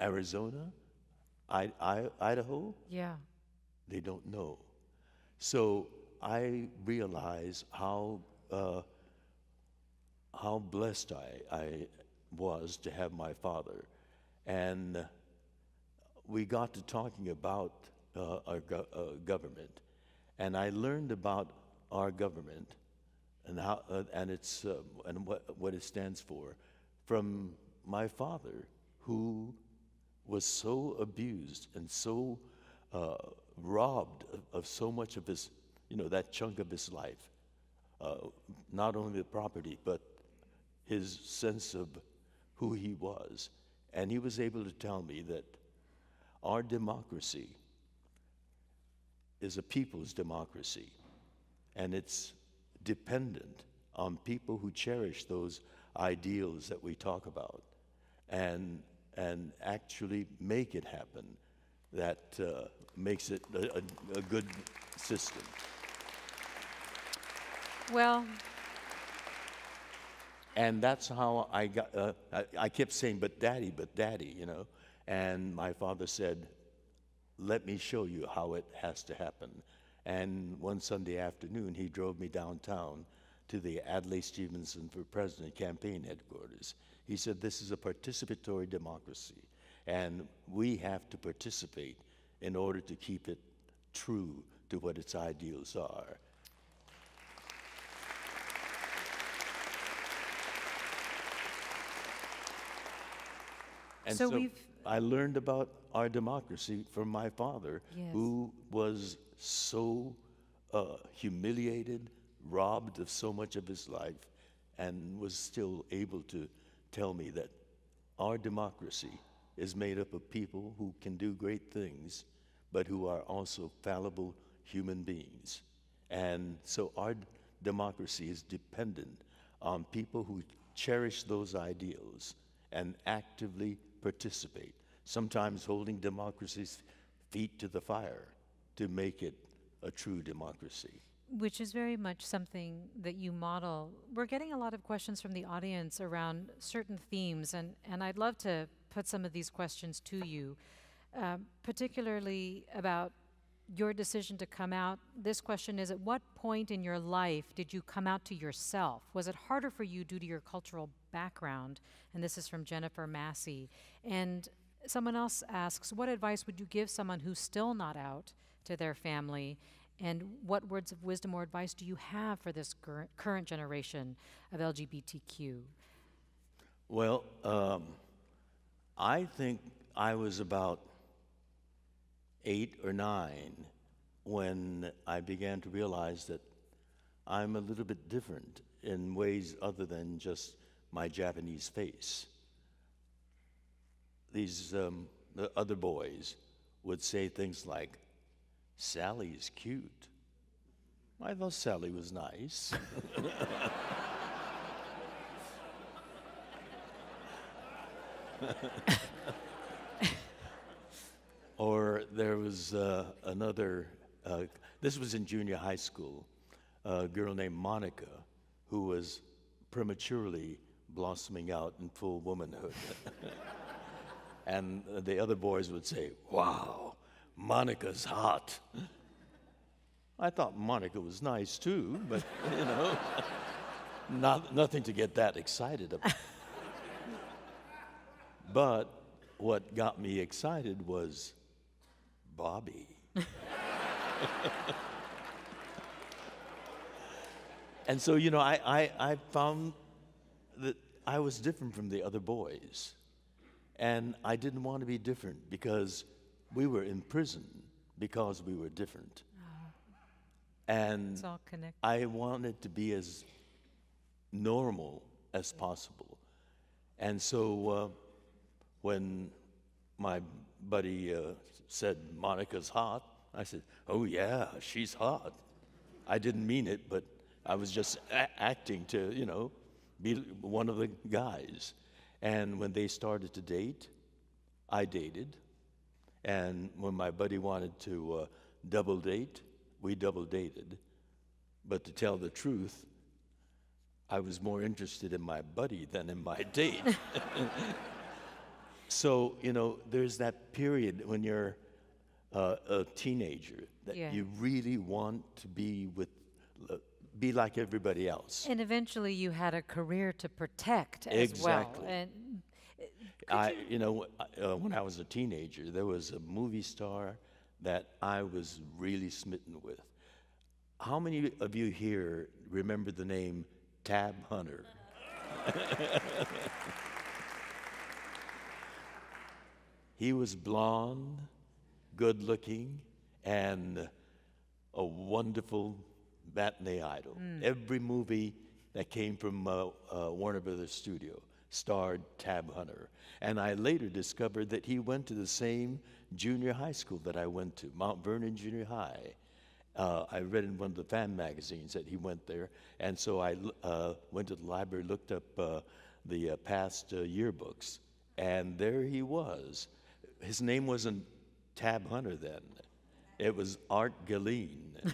Arizona, I, I, Idaho? yeah. they don't know. So I realize how uh, how blessed I, I was to have my father, and uh, we got to talking about uh, our go- uh, government, and I learned about our government and how uh, and its uh, and what what it stands for from my father, who was so abused and so uh, robbed of, of so much of his, you know, that chunk of his life. Uh, not only the property, but his sense of who he was. And he was able to tell me that our democracy is a people's democracy, and it's dependent on people who cherish those ideals that we talk about and, and actually make it happen that uh, makes it a, a, a good system. Well, And that's how I got, uh, I, I kept saying, but daddy, but daddy, you know. And my father said, let me show you how it has to happen. And one Sunday afternoon, he drove me downtown to the Adlai Stevenson for President campaign headquarters. He said, This is a participatory democracy, and we have to participate in order to keep it true to what its ideals are. And So so, we've- I learned about our democracy from my father, Yes. who was so uh, humiliated, robbed of so much of his life, and was still able to tell me that our democracy is made up of people who can do great things, but who are also fallible human beings. And so our democracy is dependent on people who cherish those ideals and actively participate, sometimes holding democracy's feet to the fire to make it a true democracy. which is very much something that you model. We're getting a lot of questions from the audience around certain themes, and, and I'd love to put some of these questions to you, um, particularly about your decision to come out. This question is At what point in your life did you come out to yourself? Was it harder for you due to your cultural background? And this is from Jennifer Massey. And someone else asks What advice would you give someone who's still not out to their family? And what words of wisdom or advice do you have for this cur- current generation of LGBTQ? Well, um, I think I was about eight or nine when I began to realize that I'm a little bit different in ways other than just my Japanese face. These um, the other boys would say things like, Sally's cute. I thought Sally was nice. (laughs) or there was uh, another, uh, this was in junior high school, a girl named Monica who was prematurely blossoming out in full womanhood. (laughs) and the other boys would say, Wow, Monica's hot. I thought Monica was nice too, but you know, (laughs) not, nothing to get that excited about. but what got me excited was Bobby. and so, you know, I, I, I found that I was different from the other boys. And I didn't want to be different because we were in prison because we were different. And all connected. I wanted to be as normal as possible. And so uh, when my buddy uh, said, Monica's hot, I said, Oh, yeah, she's hot. I didn't mean it, but I was just a- acting to, you know, be one of the guys. And when they started to date, I dated. And when my buddy wanted to uh, double date, we double dated. But to tell the truth, I was more interested in my buddy than in my date. (laughs) so, you know, there's that period when you're uh, a teenager that Yeah. you really want to be with, uh, be like everybody else. And eventually you had a career to protect as Exactly. well. And I, you know, uh, when I was a teenager, there was a movie star that I was really smitten with. How many of you here remember the name Tab Hunter? (laughs) he was blonde, good looking, and a wonderful matinee idol. Every movie that came from uh, uh, Warner Brothers Studio starred Tab Hunter. And I later discovered that he went to the same junior high school that I went to, Mount Vernon Junior High. Uh, I read in one of the fan magazines that he went there, and so I uh, went to the library, looked up uh, the uh, past uh, yearbooks, and there he was. His name wasn't Tab Hunter then; it was Art Gelien. (laughs)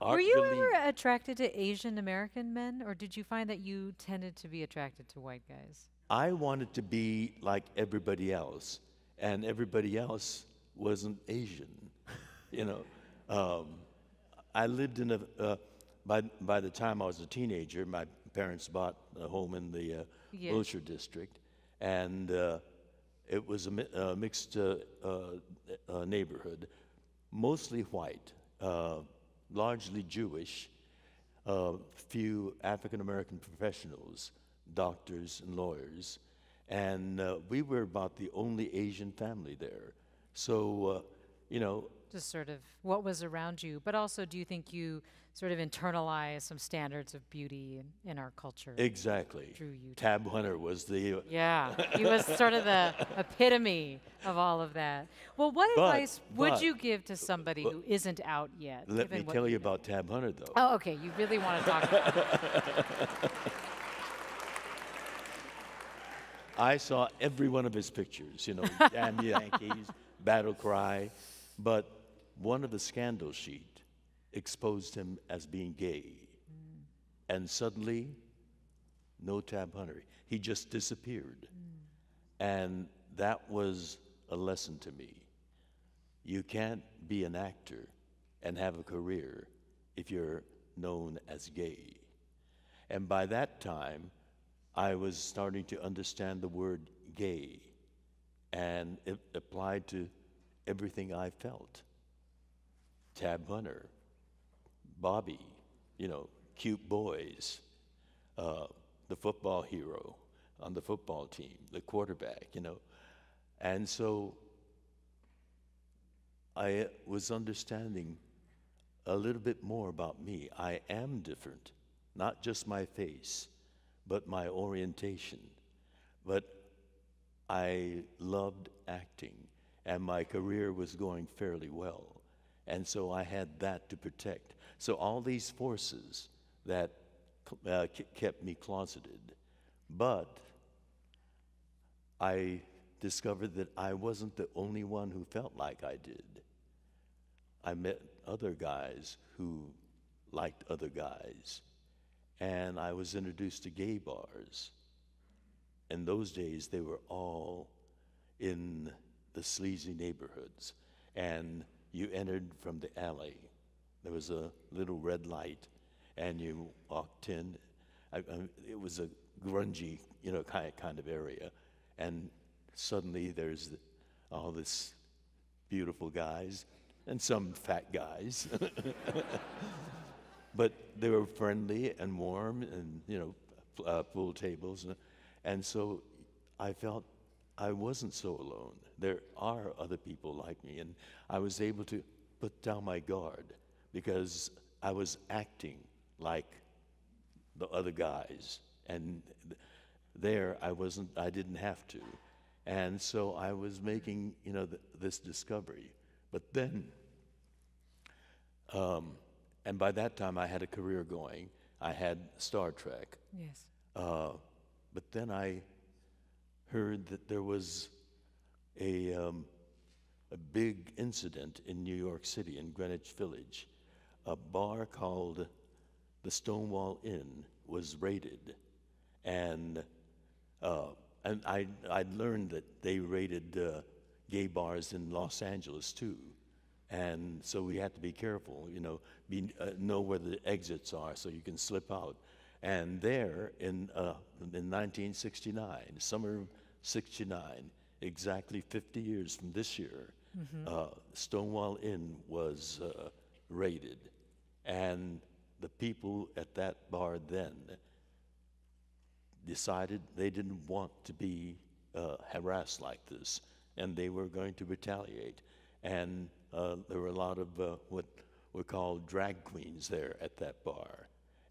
Art were you Gelien. ever attracted to Asian American men, or did you find that you tended to be attracted to white guys? I wanted to be like everybody else, and everybody else wasn't Asian. you know, (laughs) um, I lived in a. Uh, by by the time I was a teenager, my parents bought a home in the uh, Yeah. Wilshire district, and uh, it was a, a mixed uh, uh, uh, neighborhood, mostly white, uh, largely Jewish, few African American professionals, doctors and lawyers, and uh, we were about the only Asian family there. So, uh, you know, Just sort of what was around you, but also do you think you sort of internalized some standards of beauty in, in our culture? exactly. Drew you to- Tab Hunter was the. Yeah, he was sort of the (laughs) epitome of all of that. Well, what But- advice would but- you give to somebody who isn't out yet? Let me tell you about Tab Hunter, though. Oh, okay. You really want to talk about it. (laughs) I saw every one of his pictures, you know, (laughs) Damn Yankees, Battle Cry, but one of the scandal sheet exposed him as being gay. And suddenly, no Tab Hunter. He just disappeared. And that was a lesson to me. You can't be an actor and have a career if you're known as gay. And by that time, I was starting to understand the word gay, and it applied to everything I felt. Tab Hunter, Bobby, you know, cute boys, uh, the football hero on the football team, the quarterback, you know. And so I was understanding a little bit more about me. I am different, not just my face, but my orientation. But I loved acting, and my career was going fairly well. And so I had that to protect. So all these forces that uh, kept me closeted. But I discovered that I wasn't the only one who felt like I did. I met other guys who liked other guys. And I was introduced to gay bars. In those days, they were all in the sleazy neighborhoods. And you entered from the alley. There was a little red light, and you walked in. I, I, it was a grungy, you know, kind, kind of area. And suddenly there's all this beautiful guys and some fat guys. (laughs) but they were friendly and warm and, you know, uh, pool tables. And, and so I felt I wasn't so alone. There are other people like me. And I was able to put down my guard because I was acting like the other guys. And there I wasn't, I didn't have to. And so I was making, you know, th- this discovery. But then, um, and by that time I had a career going. I had Star Trek. Yes. Uh, but then I heard that there was a, um, a big incident in New York City, in Greenwich Village. A bar called the Stonewall Inn was raided. And uh, and I, I'd learned that they raided uh, gay bars in Los Angeles too. And so we had to be careful, you know, be, uh, know where the exits are so you can slip out. And there in, uh, in 1969, summer 69, exactly 50 years from this year, mm-hmm. Uh, Stonewall Inn was uh, raided. And the people at that bar then decided they didn't want to be uh, harassed like this, and they were going to retaliate. And uh, there were a lot of uh, what were called drag queens there at that bar.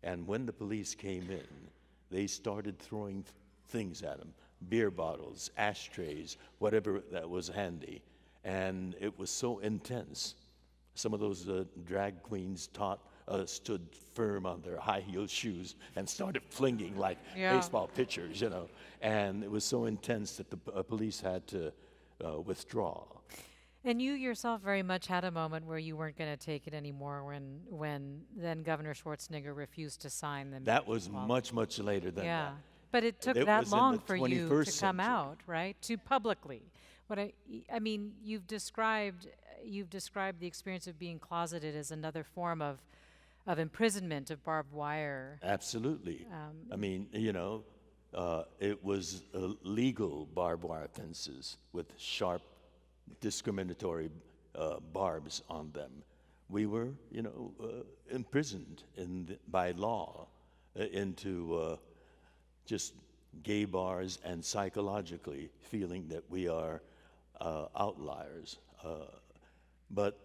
And when the police came in, they started throwing th- things at them beer bottles, ashtrays, whatever that was handy. And it was so intense. Some of those uh, drag queens taught uh, stood firm on their high heel shoes and started flinging like yeah. baseball pitchers, you know. And it was so intense that the uh, police had to uh, withdraw. And you yourself very much had a moment where you weren't going to take it anymore when, when then Governor Schwarzenegger refused to sign them. That was much, much later than that. yeah. that. But it took it that long for you to come out, right? To publicly. What I, I mean, you've described, you've described the experience of being closeted as another form of of imprisonment of barbed wire. Absolutely. Um, I mean, you know, uh, it was uh, legal barbed wire fences with sharp, discriminatory uh, barbs on them. We were, you know, uh, imprisoned in the, by law uh, into uh, just gay bars and psychologically feeling that we are outliers. but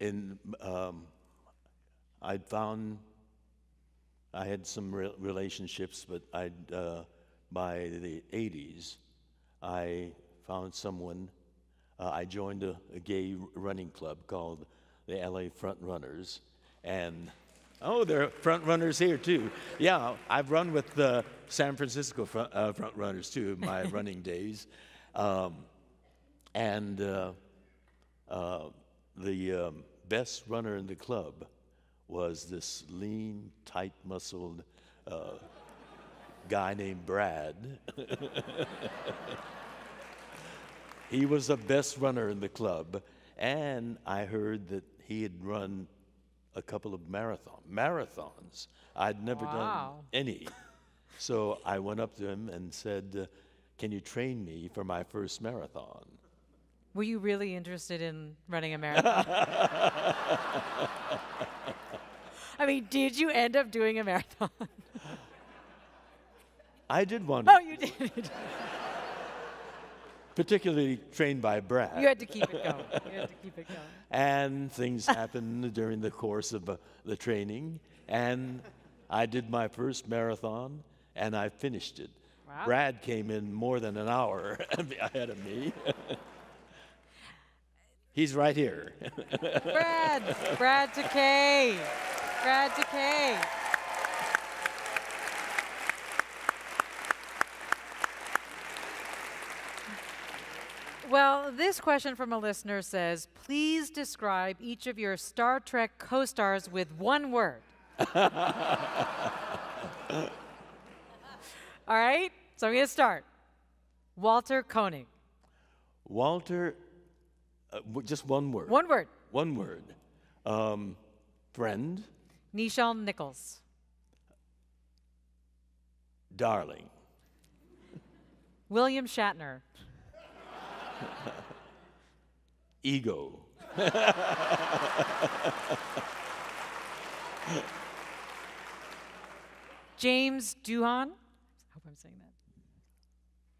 in um, I'd found I had some re- relationships, but I'd uh, by the 80s I found someone. Uh, I joined a, a, gay running club called the LA Front Runners, and oh, there are front runners here too. Yeah, I've run with the San Francisco front, uh, front runners too in my (laughs) running days, um, and uh, uh, the um, best runner in the club was this lean, tight muscled uh, guy named Brad. (laughs) he was the best runner in the club, and I heard that he had run a couple of marathon marathons. I'd never wow. done any. So I went up to him and said, uh, Can you train me for my first marathon? Were you really interested in running a marathon? (laughs) I mean, did you end up doing a marathon? I did one. Oh, you did. (laughs) particularly trained by Brad. You had to keep it going. You had to keep it going. (laughs) And things happened during the course of uh, the training, and I did my first marathon, and I finished it. Wow. Brad came in more than an hour (laughs) ahead of me. (laughs) He's right here. Brad, Brad Takei. Brad Takei. Well, this question from a listener says, please describe each of your Star Trek co-stars with one word. (laughs) All right, so I'm going to start. Walter Koenig. Walter, uh, w- just one word. One word. One word. Um, friend, Nichelle Nichols. darling, William Shatner. Ego, (laughs) James Doohan. I hope I'm saying that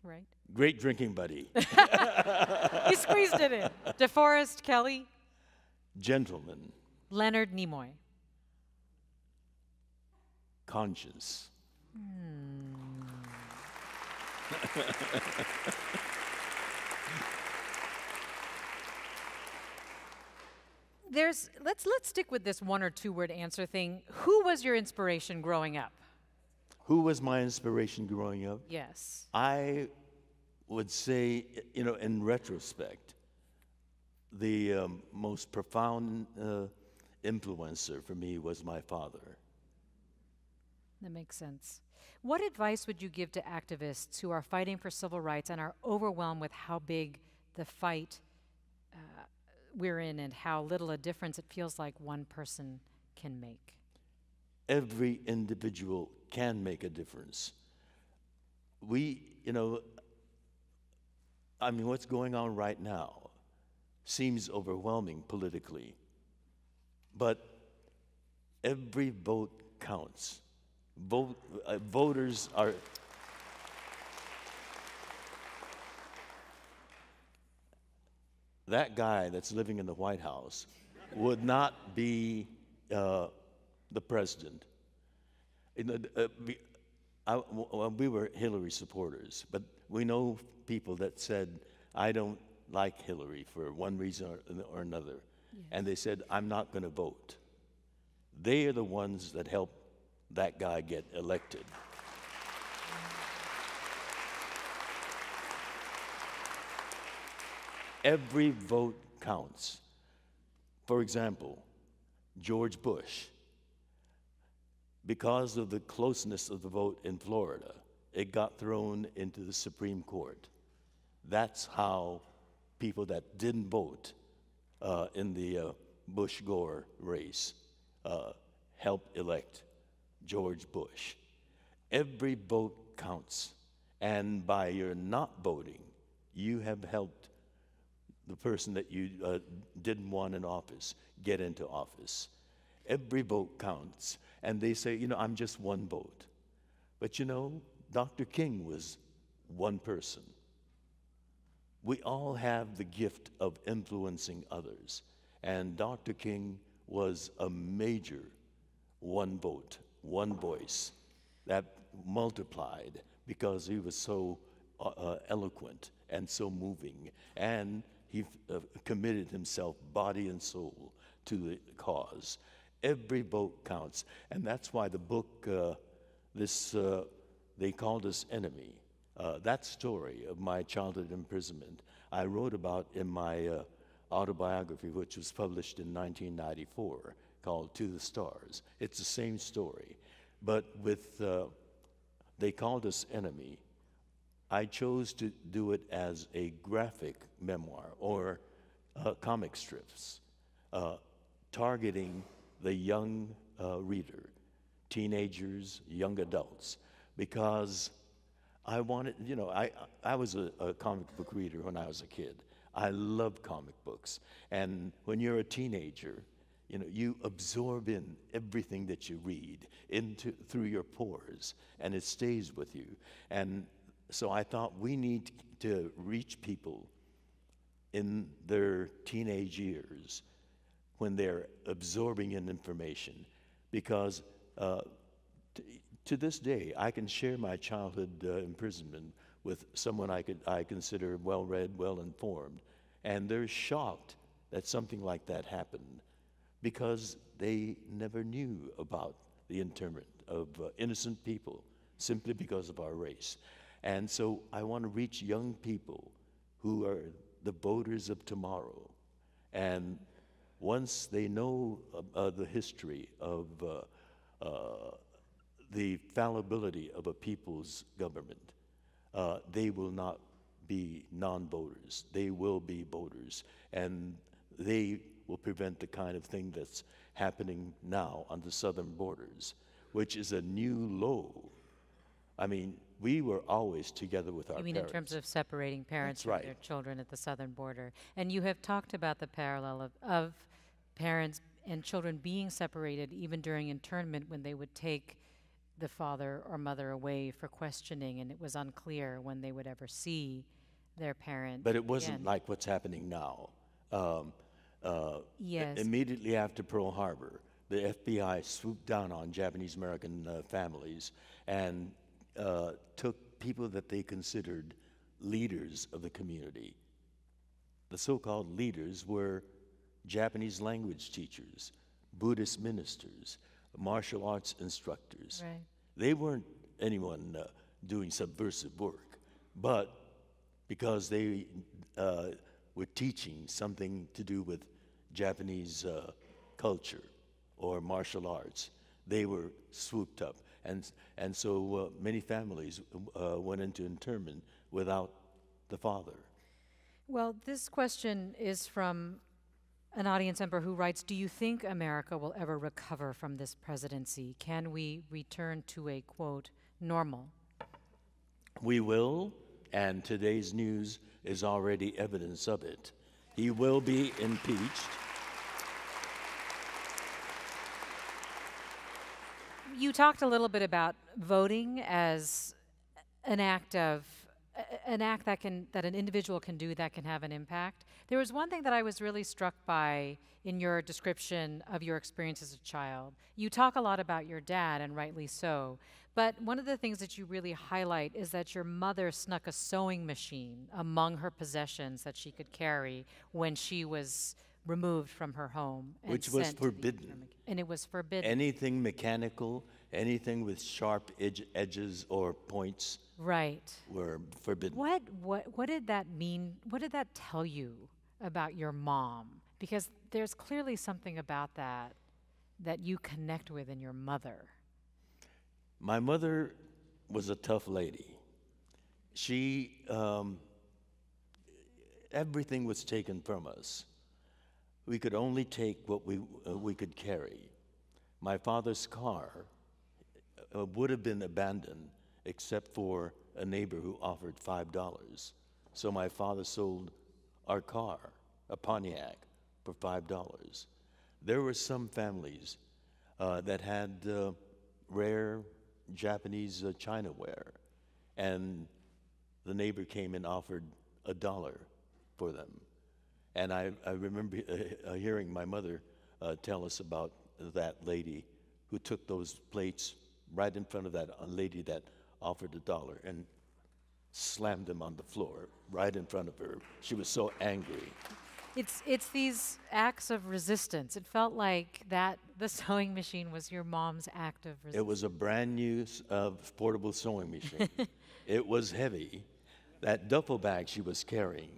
right. great drinking buddy, (laughs) He squeezed it in. DeForest Kelley. gentleman, Leonard Nimoy. conscience. Hmm. (laughs) There's let's let's stick with this one or two word answer thing. Who was your inspiration growing up? Who was my inspiration growing up? Yes. I would say, you know, in retrospect, the um, most profound uh, influencer for me was my father. That makes sense. What advice would you give to activists who are fighting for civil rights and are overwhelmed with how big the fight uh, we're in and how little a difference it feels like one person can make? Every individual can make a difference. We, you know, I mean, what's going on right now seems overwhelming politically, but every vote counts. Vote, uh, voters are. That guy that's living in the White House would not be uh, the president. Uh, we, I, well, we were Hillary supporters, but we know people that said, I don't like Hillary for one reason or, or another. And they said, I'm not going to vote. They are the ones that helped that guy get elected. Every vote counts. For example, George Bush, because of the closeness of the vote in Florida, it got thrown into the Supreme Court. That's how people that didn't vote uh, in the uh, Bush Gore race uh, helped elect George Bush. Every vote counts. And by your not voting, you have helped the person that you uh, didn't want in office get into office. Every vote counts. And they say, you know, I'm just one vote. But you know, Dr. King was one person. We all have the gift of influencing others. And Dr. King was a major one vote, one voice that multiplied because he was so uh, uh, eloquent and so moving. And he uh, committed himself, body and soul, to the cause. Every vote counts. And that's why the book, uh, this, uh, they called us enemy, uh, that story of my childhood imprisonment, I wrote about in my uh, autobiography, which was published in 1994, called To the Stars. It's the same story, but with, uh, they called us enemy. I chose to do it as a graphic memoir or uh, comic strips, uh, targeting the young uh, reader, teenagers, young adults, because I wanted, you know, I, I was a, a comic book reader when I was a kid. I love comic books. And when you're a teenager, you know, you absorb in everything that you read into through your pores, and it stays with you. And so I thought we need to reach people in their teenage years when they're absorbing in information, because uh, t- to this day I can share my childhood uh, imprisonment with someone I could I consider well read, well informed, and they're shocked that something like that happened because they never knew about the internment of uh, innocent people simply because of our race. And so I want to reach young people who are the voters of tomorrow. And once they know uh, the history of uh, uh, the fallibility of a people's government, uh, they will not be non voters. They will be voters. And they will prevent the kind of thing that's happening now on the southern borders, which is a new low. I mean, we were always together with our You mean parents. in terms of separating parents That's from right. their children at the southern border? And you have talked about the parallel of, of parents and children being separated even during internment when they would take the father or mother away for questioning, and it was unclear when they would ever see their parent. But it wasn't again. like what's happening now. Um, uh, i- Yes. Immediately after Pearl Harbor, the FBI swooped down on Japanese American uh, families and uh, took people that they considered leaders of the community. The so called leaders were Japanese language teachers, Buddhist ministers, martial arts instructors. Right. They weren't anyone uh, doing subversive work, but because they uh, were teaching something to do with Japanese uh, culture or martial arts, they were swooped up. And, and so uh, many families uh, went into internment without the father. Well, this question is from an audience member who writes Do you think America will ever recover from this presidency? Can we return to a quote, normal? We will, and today's news is already evidence of it. He will be impeached. You talked a little bit about voting as an act of an act that can that an individual can do that can have an impact. There was one thing that I was really struck by in your description of your experience as a child. You talk a lot about your dad and rightly so. But one of the things that you really highlight is that your mother snuck a sewing machine among her possessions that she could carry when she was removed from her home and Which was sent to the forbidden. And it was forbidden. Anything mechanical, anything with sharp edge, edges or points right. were forbidden. What what what did that mean? What did that tell you about your mom? Because there's clearly something about that that you connect with in your mother. My mother was a tough lady. She, um, everything was taken from us. We could only take what we, uh, we could carry. My father's car uh, would have been abandoned except for a neighbor who offered $5. So my father sold our car, a Pontiac, for $5. There were some families uh, that had uh, rare Japanese uh, chinaware, and the neighbor came and offered a dollar for them. And I, I remember uh, uh, hearing my mother uh, tell us about that lady who took those plates right in front of that uh, lady that offered a dollar and slammed them on the floor right in front of her. She was so angry. It's it's these acts of resistance. It felt like that the (laughs) sewing machine was your mom's act of resistance. It was a brand new uh, portable sewing machine. (laughs) it was heavy. That duffel bag she was carrying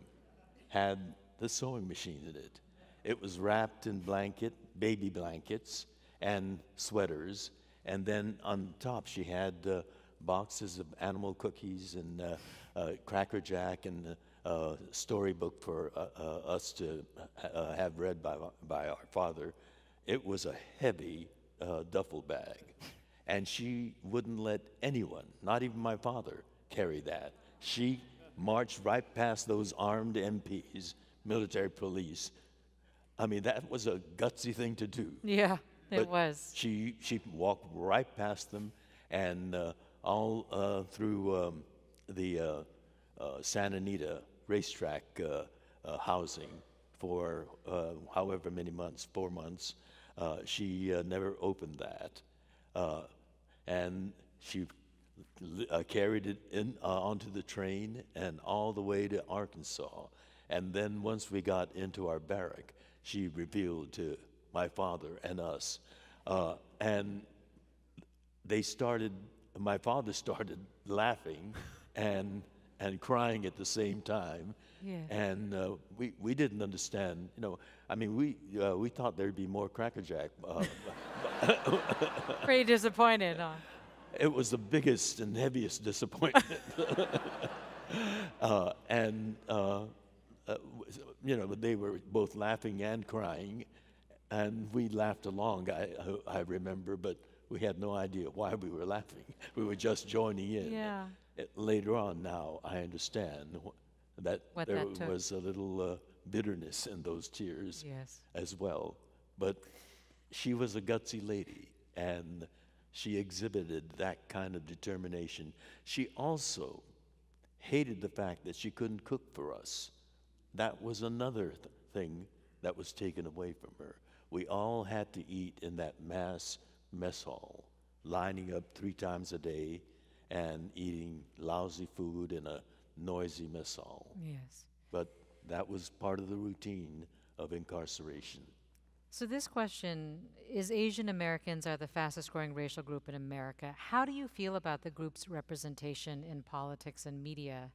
had the sewing machine in it. It was wrapped in blanket, baby blankets, and sweaters. And then on top, she had uh, boxes of animal cookies and uh, uh, Cracker Jack and uh, uh, storybook for uh, uh, us to have read by, by our father. It was a heavy duffel bag. And she wouldn't let anyone, not even my father, carry that. She marched right past those armed MPs, military police. I mean, that was a gutsy thing to do. yeah, it was. She she walked right past them, and uh, all uh, through um, the uh, uh, Santa Anita racetrack uh, uh, housing for uh, however many months, four months. Uh, she uh, never opened that, uh, and she uh, carried it in uh, onto the train and all the way to Arkansas, And then once we got into our barrack, she revealed to my father and us. Uh, and they started, my father (laughs) started laughing and, and crying at the same time. Yeah. And uh, we, we didn't understand, you know, I mean, we, uh, we thought there'd be more Crackerjack. Uh, (laughs) Pretty disappointed, huh? it was the biggest and heaviest disappointment. (laughs) uh, and, uh, you know, they were both laughing and crying. And we laughed along, I, I remember, but we had no idea why we were laughing. (laughs) We were just joining in. Yeah. Later on, now, I understand that What there that was a little uh, bitterness in those tears Yes. as well. But she was a gutsy lady, and she exhibited that kind of determination. She also hated the fact that she couldn't cook for us. That was another th- thing that was taken away from her. We all had to eat in that mass mess hall, lining up three times a day and eating lousy food in a noisy mess hall. Yes. But that was part of the routine of incarceration. So this question is Asian Americans are the fastest growing racial group in America. How do you feel about the group's representation in politics and media?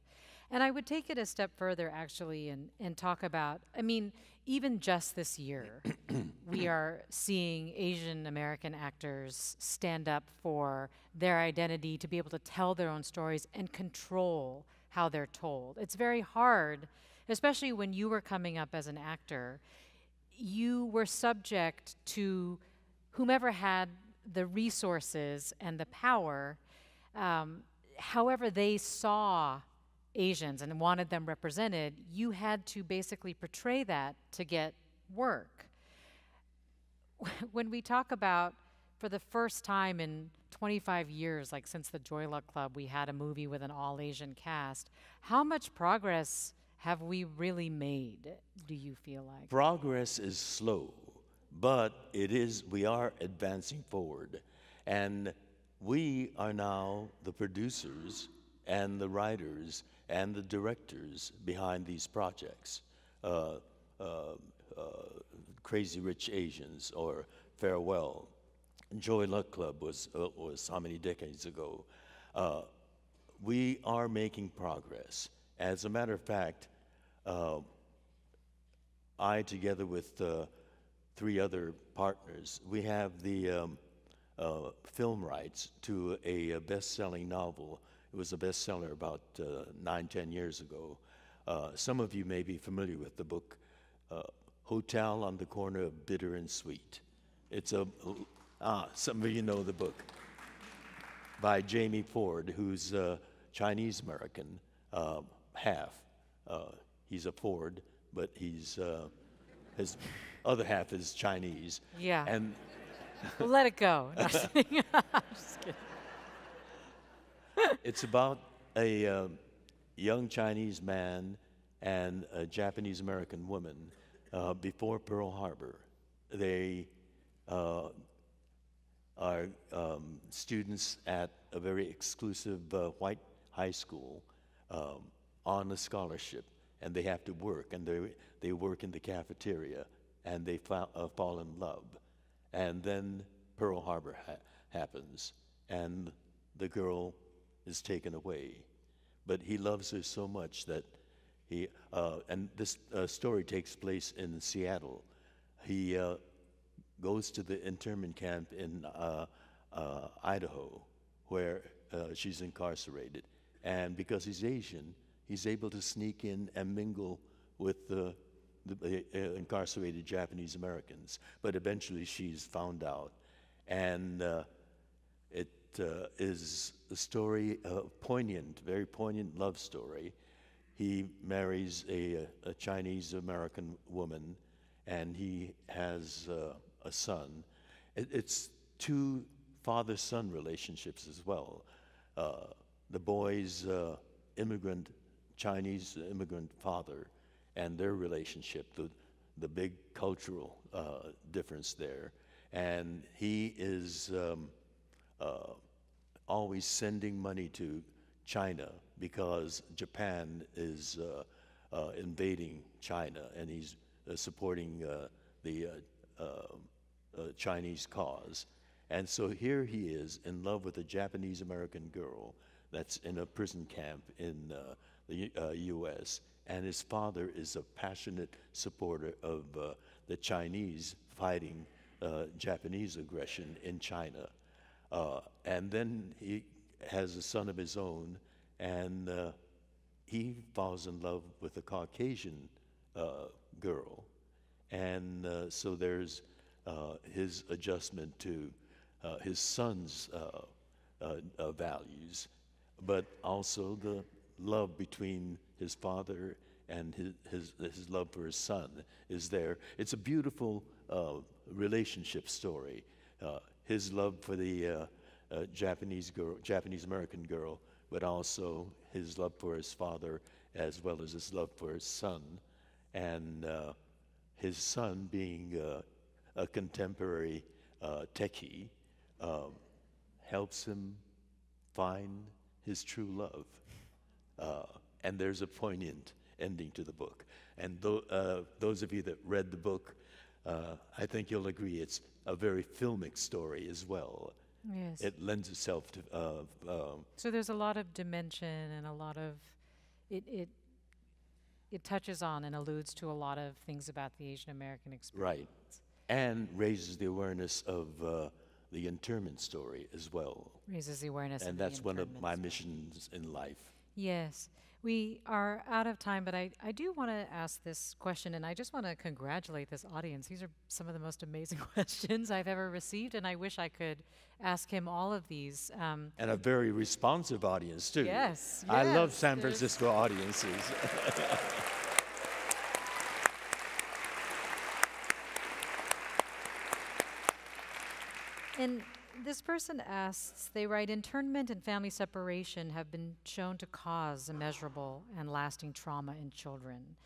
And I would take it a step further actually and, and talk about I mean, even just this year, (clears throat) we are seeing Asian American actors stand up for their identity to be able to tell their own stories and control how they're told. It's very hard, especially when you were coming up as an actor you were subject to whomever had the resources and the power, um, however they saw Asians and wanted them represented, you had to basically portray that to get work. (laughs) when we talk about, for the first time in 25 years, like since the Joy Luck Club, we had a movie with an all Asian cast, how much progress have we really made, do you feel like? Progress is slow, but it is we are advancing forward. And we are now the producers and the writers and the directors behind these projects. Uh, uh, uh, Crazy Rich Asians or Farewell. Joy Luck Club was, uh, was how many decades ago? Uh, we are making progress. As a matter of fact, I, together with three other partners, we have the um, uh, film rights to a, a best-selling novel. It was a bestseller about uh, nine, ten years ago. Uh, some of you may be familiar with the book uh, "Hotel on the Corner of Bitter and Sweet." It's a ah, some of you know the book by Jamie Ford, who's Chinese American, uh, half. Uh, he's a Ford, but he's uh, his other half is Chinese. Yeah. And Well, let it go. No, (laughs) (laughs) I'm just kidding. It's about a um, young Chinese man and a Japanese American woman uh, before Pearl Harbor. They uh, are um, students at a very exclusive uh, white high school um, on a scholarship, and they have to work, and they they work in the cafeteria, and they fa- uh, fall in love, and then Pearl Harbor ha- happens, and the girl is taken away, but he loves her so much that he uh, and this uh, story takes place in Seattle. He uh, goes to the internment camp in uh, uh, Idaho, where uh, she's incarcerated. And because he's Asian, he's able to sneak in and mingle with the, the incarcerated Japanese Americans. But eventually she's found out. And uh, uh, is a story, a poignant, very poignant love story. He marries a, a Chinese American woman, and he has uh, a son. It, it's two father son relationships as well. Uh, the boy's uh, immigrant, Chinese immigrant father, and their relationship, the, the big cultural uh, difference there. And he is um, uh, always sending money to China because Japan is uh, uh, invading China, and he's uh, supporting uh, the uh, uh, Chinese cause. And so here he is in love with a Japanese American girl that's in a prison camp in the U.S. And his father is a passionate supporter of the Chinese fighting Japanese aggression in China. Uh, and then he has a son of his own, and uh, he falls in love with a Caucasian uh, girl. And uh, so there's uh, his adjustment to uh, his son's values, but also the love between his father and his, his, his love for his son is there. It's a beautiful uh, relationship story. Uh, his love for the uh, uh, Japanese girl, Japanese American girl, but also his love for his father as well as his love for his son, and uh, his son being uh, a contemporary uh, techie um, helps him find his true love. Uh, and there's a poignant ending to the book. And uh, those of you that read the book, I think you'll agree it's a very filmic story as well. Yes. It lends itself to. Uh, um, so there's a lot of dimension and a lot of it it it touches on and alludes to a lot of things about the Asian American experience. right. And raises the awareness of uh, the internment story as well. Raises the awareness. of And that's one of my internments. missions in life. Yes. We are out of time, but I, I do want to ask this question, and I just want to congratulate this audience. These are some of the most amazing (laughs) questions I've ever received, and I wish I could ask him all of these. Um, And a very responsive audience, too. Yes, I love San Francisco audiences. (laughs) And this person asks, they write, internment and family separation have been shown to cause immeasurable and lasting trauma in children.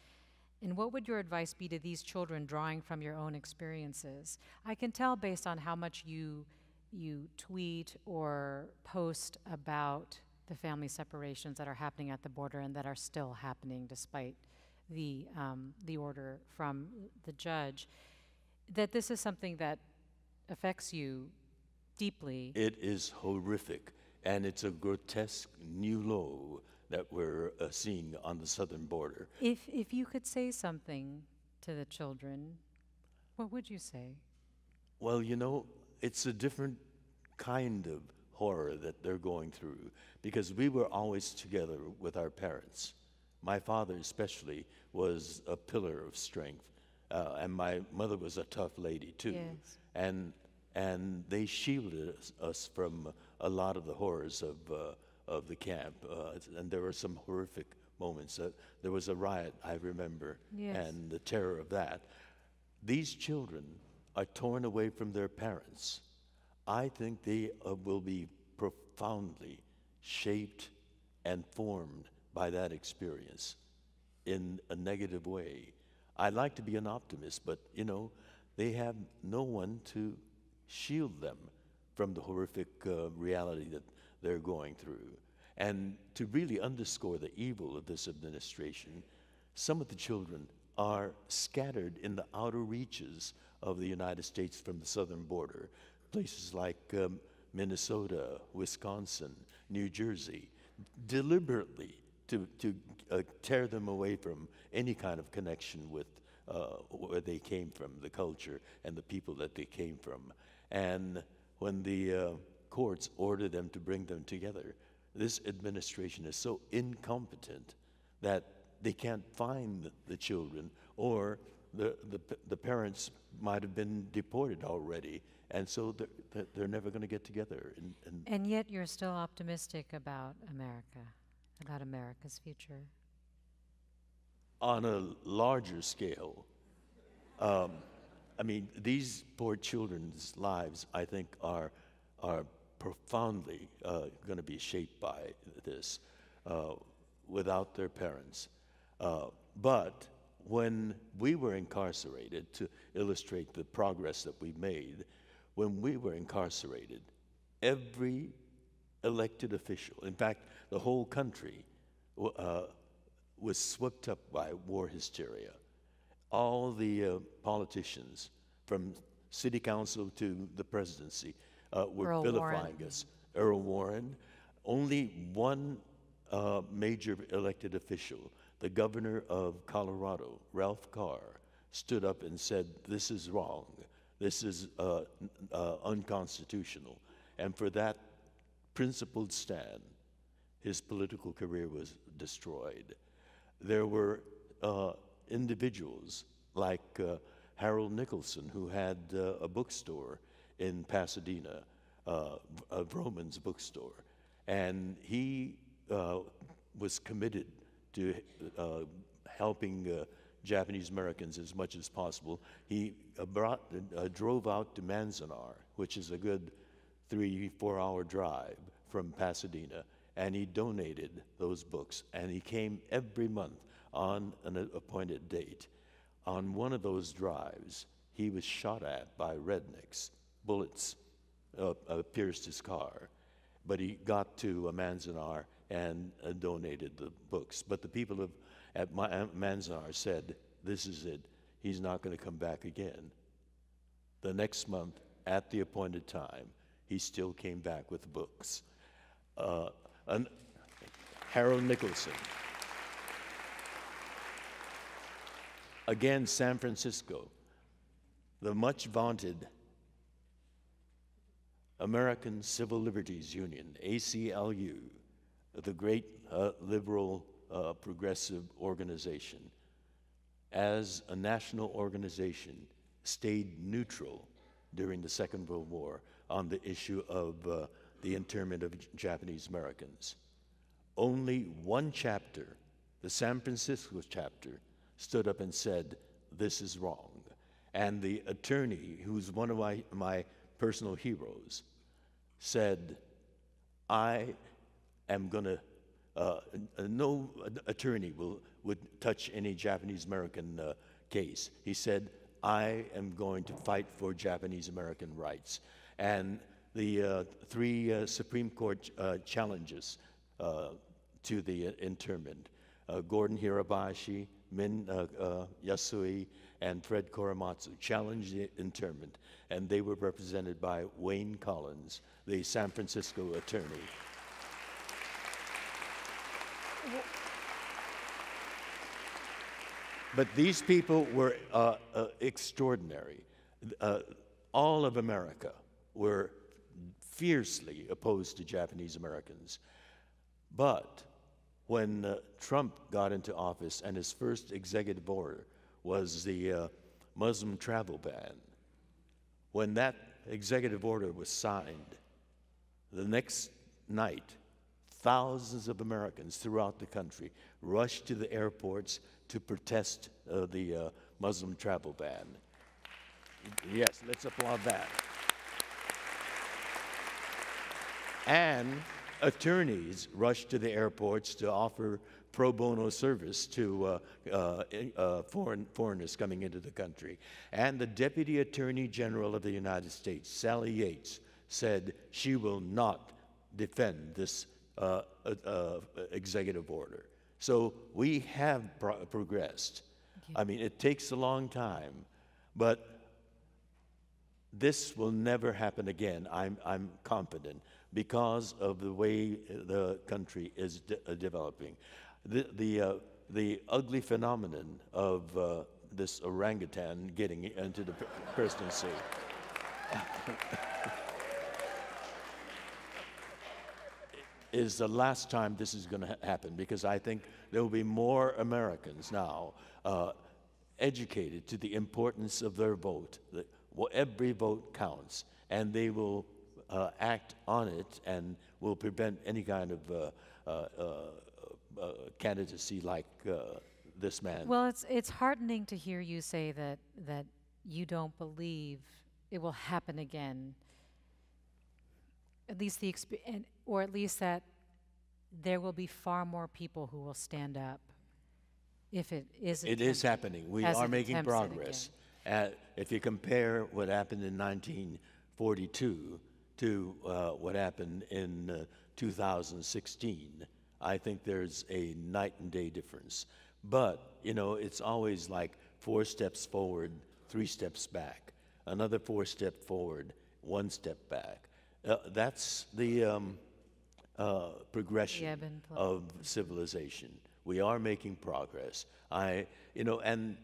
And what would your advice be to these children drawing from your own experiences? I can tell based on how much you you tweet or post about the family separations that are happening at the border and that are still happening despite the um, the order from the judge. That this is something that affects you deeply. It is horrific, and it's a grotesque new low that we're uh, seeing on the southern border. If if you could say something to the children, what would you say? Well, you know, it's a different kind of horror that they're going through because we were always together with our parents. My father, especially, was a pillar of strength, uh, and my mother was a tough lady too. Yes. And and they shielded us, us from a lot of the horrors of uh, of the camp. Uh, and there were some horrific moments. Uh, there was a riot, I remember, Yes. and the terror of that. These children are torn away from their parents. I think they uh, will be profoundly shaped and formed by that experience in a negative way. I like to be an optimist, but you know, they have no one to shield them from the horrific uh, reality that they're going through. And to really underscore the evil of this administration, some of the children are scattered in the outer reaches of the United States from the southern border, places like um, Minnesota, Wisconsin, New Jersey, deliberately to, to uh, tear them away from any kind of connection with uh, where they came from, the culture and the people that they came from. And when the uh, courts order them to bring them together, this administration is so incompetent that they can't find the, children, or the, the, the parents might have been deported already, and so they're, they're- they're never going to get together. And, and And yet you're still optimistic about America, about America's future. on a larger scale, um, I mean, these poor children's lives, I think, are, are profoundly uh, going to be shaped by this uh, without their parents. Uh, but when we were incarcerated, to illustrate the progress that we made, when we were incarcerated, every elected official, in fact, the whole country, uh, was swept up by war hysteria. All the uh, politicians, from city council to the presidency, uh, were Earl vilifying Warren. us. Earl Warren, only one uh, major elected official, the governor of Colorado, Ralph Carr, stood up and said, This is wrong. This is uh, uh, unconstitutional. And for that principled stand, his political career was destroyed. There were uh, individuals like uh, Harold Nicholson, who had uh, a bookstore in Pasadena, uh, a Vroman's bookstore, and he uh, was committed to uh, helping uh, Japanese Americans as much as possible. He brought, drove out to Manzanar, which is a good three, four hour drive from Pasadena, and he donated those books. And he came every month on an appointed date. On one of those drives, he was shot at by rednecks. Bullets uh, uh, pierced his car, but he got to Manzanar and uh, donated the books. But the people of at Ma- uh, Manzanar said, "This is it. He's not going to come back again." The next month, at the appointed time, he still came back with books. Uh, an, Harold Nicholson. Again, San Francisco, the much vaunted American Civil Liberties Union, ACLU, the great uh, liberal uh, progressive organization, as a national organization, stayed neutral during the Second World War on the issue of uh, the internment of Japanese Americans. Only one chapter, the San Francisco chapter, stood up and said, This is wrong. And the attorney, who's one of my, my personal heroes, said, I am going to, uh, no attorney will, would touch any Japanese American uh, case. He said, I am going to fight for Japanese American rights. And the uh, three uh, Supreme Court uh, challenges uh, to the internment Gordon Hirabayashi, Min uh, uh, Yasui, and Fred Korematsu challenged the internment, and they were represented by Wayne Collins, the San Francisco attorney. But these people were uh, uh, extraordinary. Uh, all of America were fiercely opposed to Japanese Americans. But when uh, Trump got into office and his first executive order was the uh, Muslim travel ban, when that executive order was signed, the next night, thousands of Americans throughout the country rushed to the airports to protest uh, the uh, Muslim travel ban. Yes, let's applaud that. And attorneys rushed to the airports to offer pro bono service to uh, uh, uh, foreign, foreigners coming into the country. And the Deputy Attorney General of the United States, Sally Yates, said she will not defend this uh, uh, uh, executive order. So we have pro- progressed. I mean, it takes a long time, but this will never happen again, I'm, I'm confident, because of the way the country is de- uh, developing. The, the, uh, the ugly phenomenon of uh, this orangutan getting into the pre- presidency. (laughs) is the last time this is going to ha- happen because I think there will be more Americans now uh, educated to the importance of their vote. That well, every vote counts, and they will uh, act on it and will prevent any kind of uh, uh, uh, uh, candidacy like uh, this man. Well, it's it's heartening to hear you say that that you don't believe it will happen again. At least the exp- and, or at least that there will be far more people who will stand up if it is. It is happening. We are making progress. Uh, if you compare what happened in 1942 to uh, what happened in uh, 2016, I think there's a night and day difference. But, you know, it's always like four steps forward, three steps back, another four step forward, one step back. Uh, that's the um, uh, progression flow. of civilization. We are making progress. I, you know, and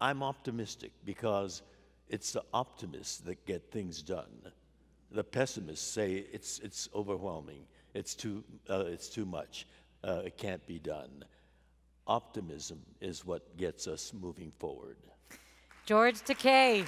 I'm optimistic because it's the optimists that get things done. The pessimists say it's, it's overwhelming, it's too, uh, it's too much, uh, it can't be done. Optimism is what gets us moving forward. George Takei.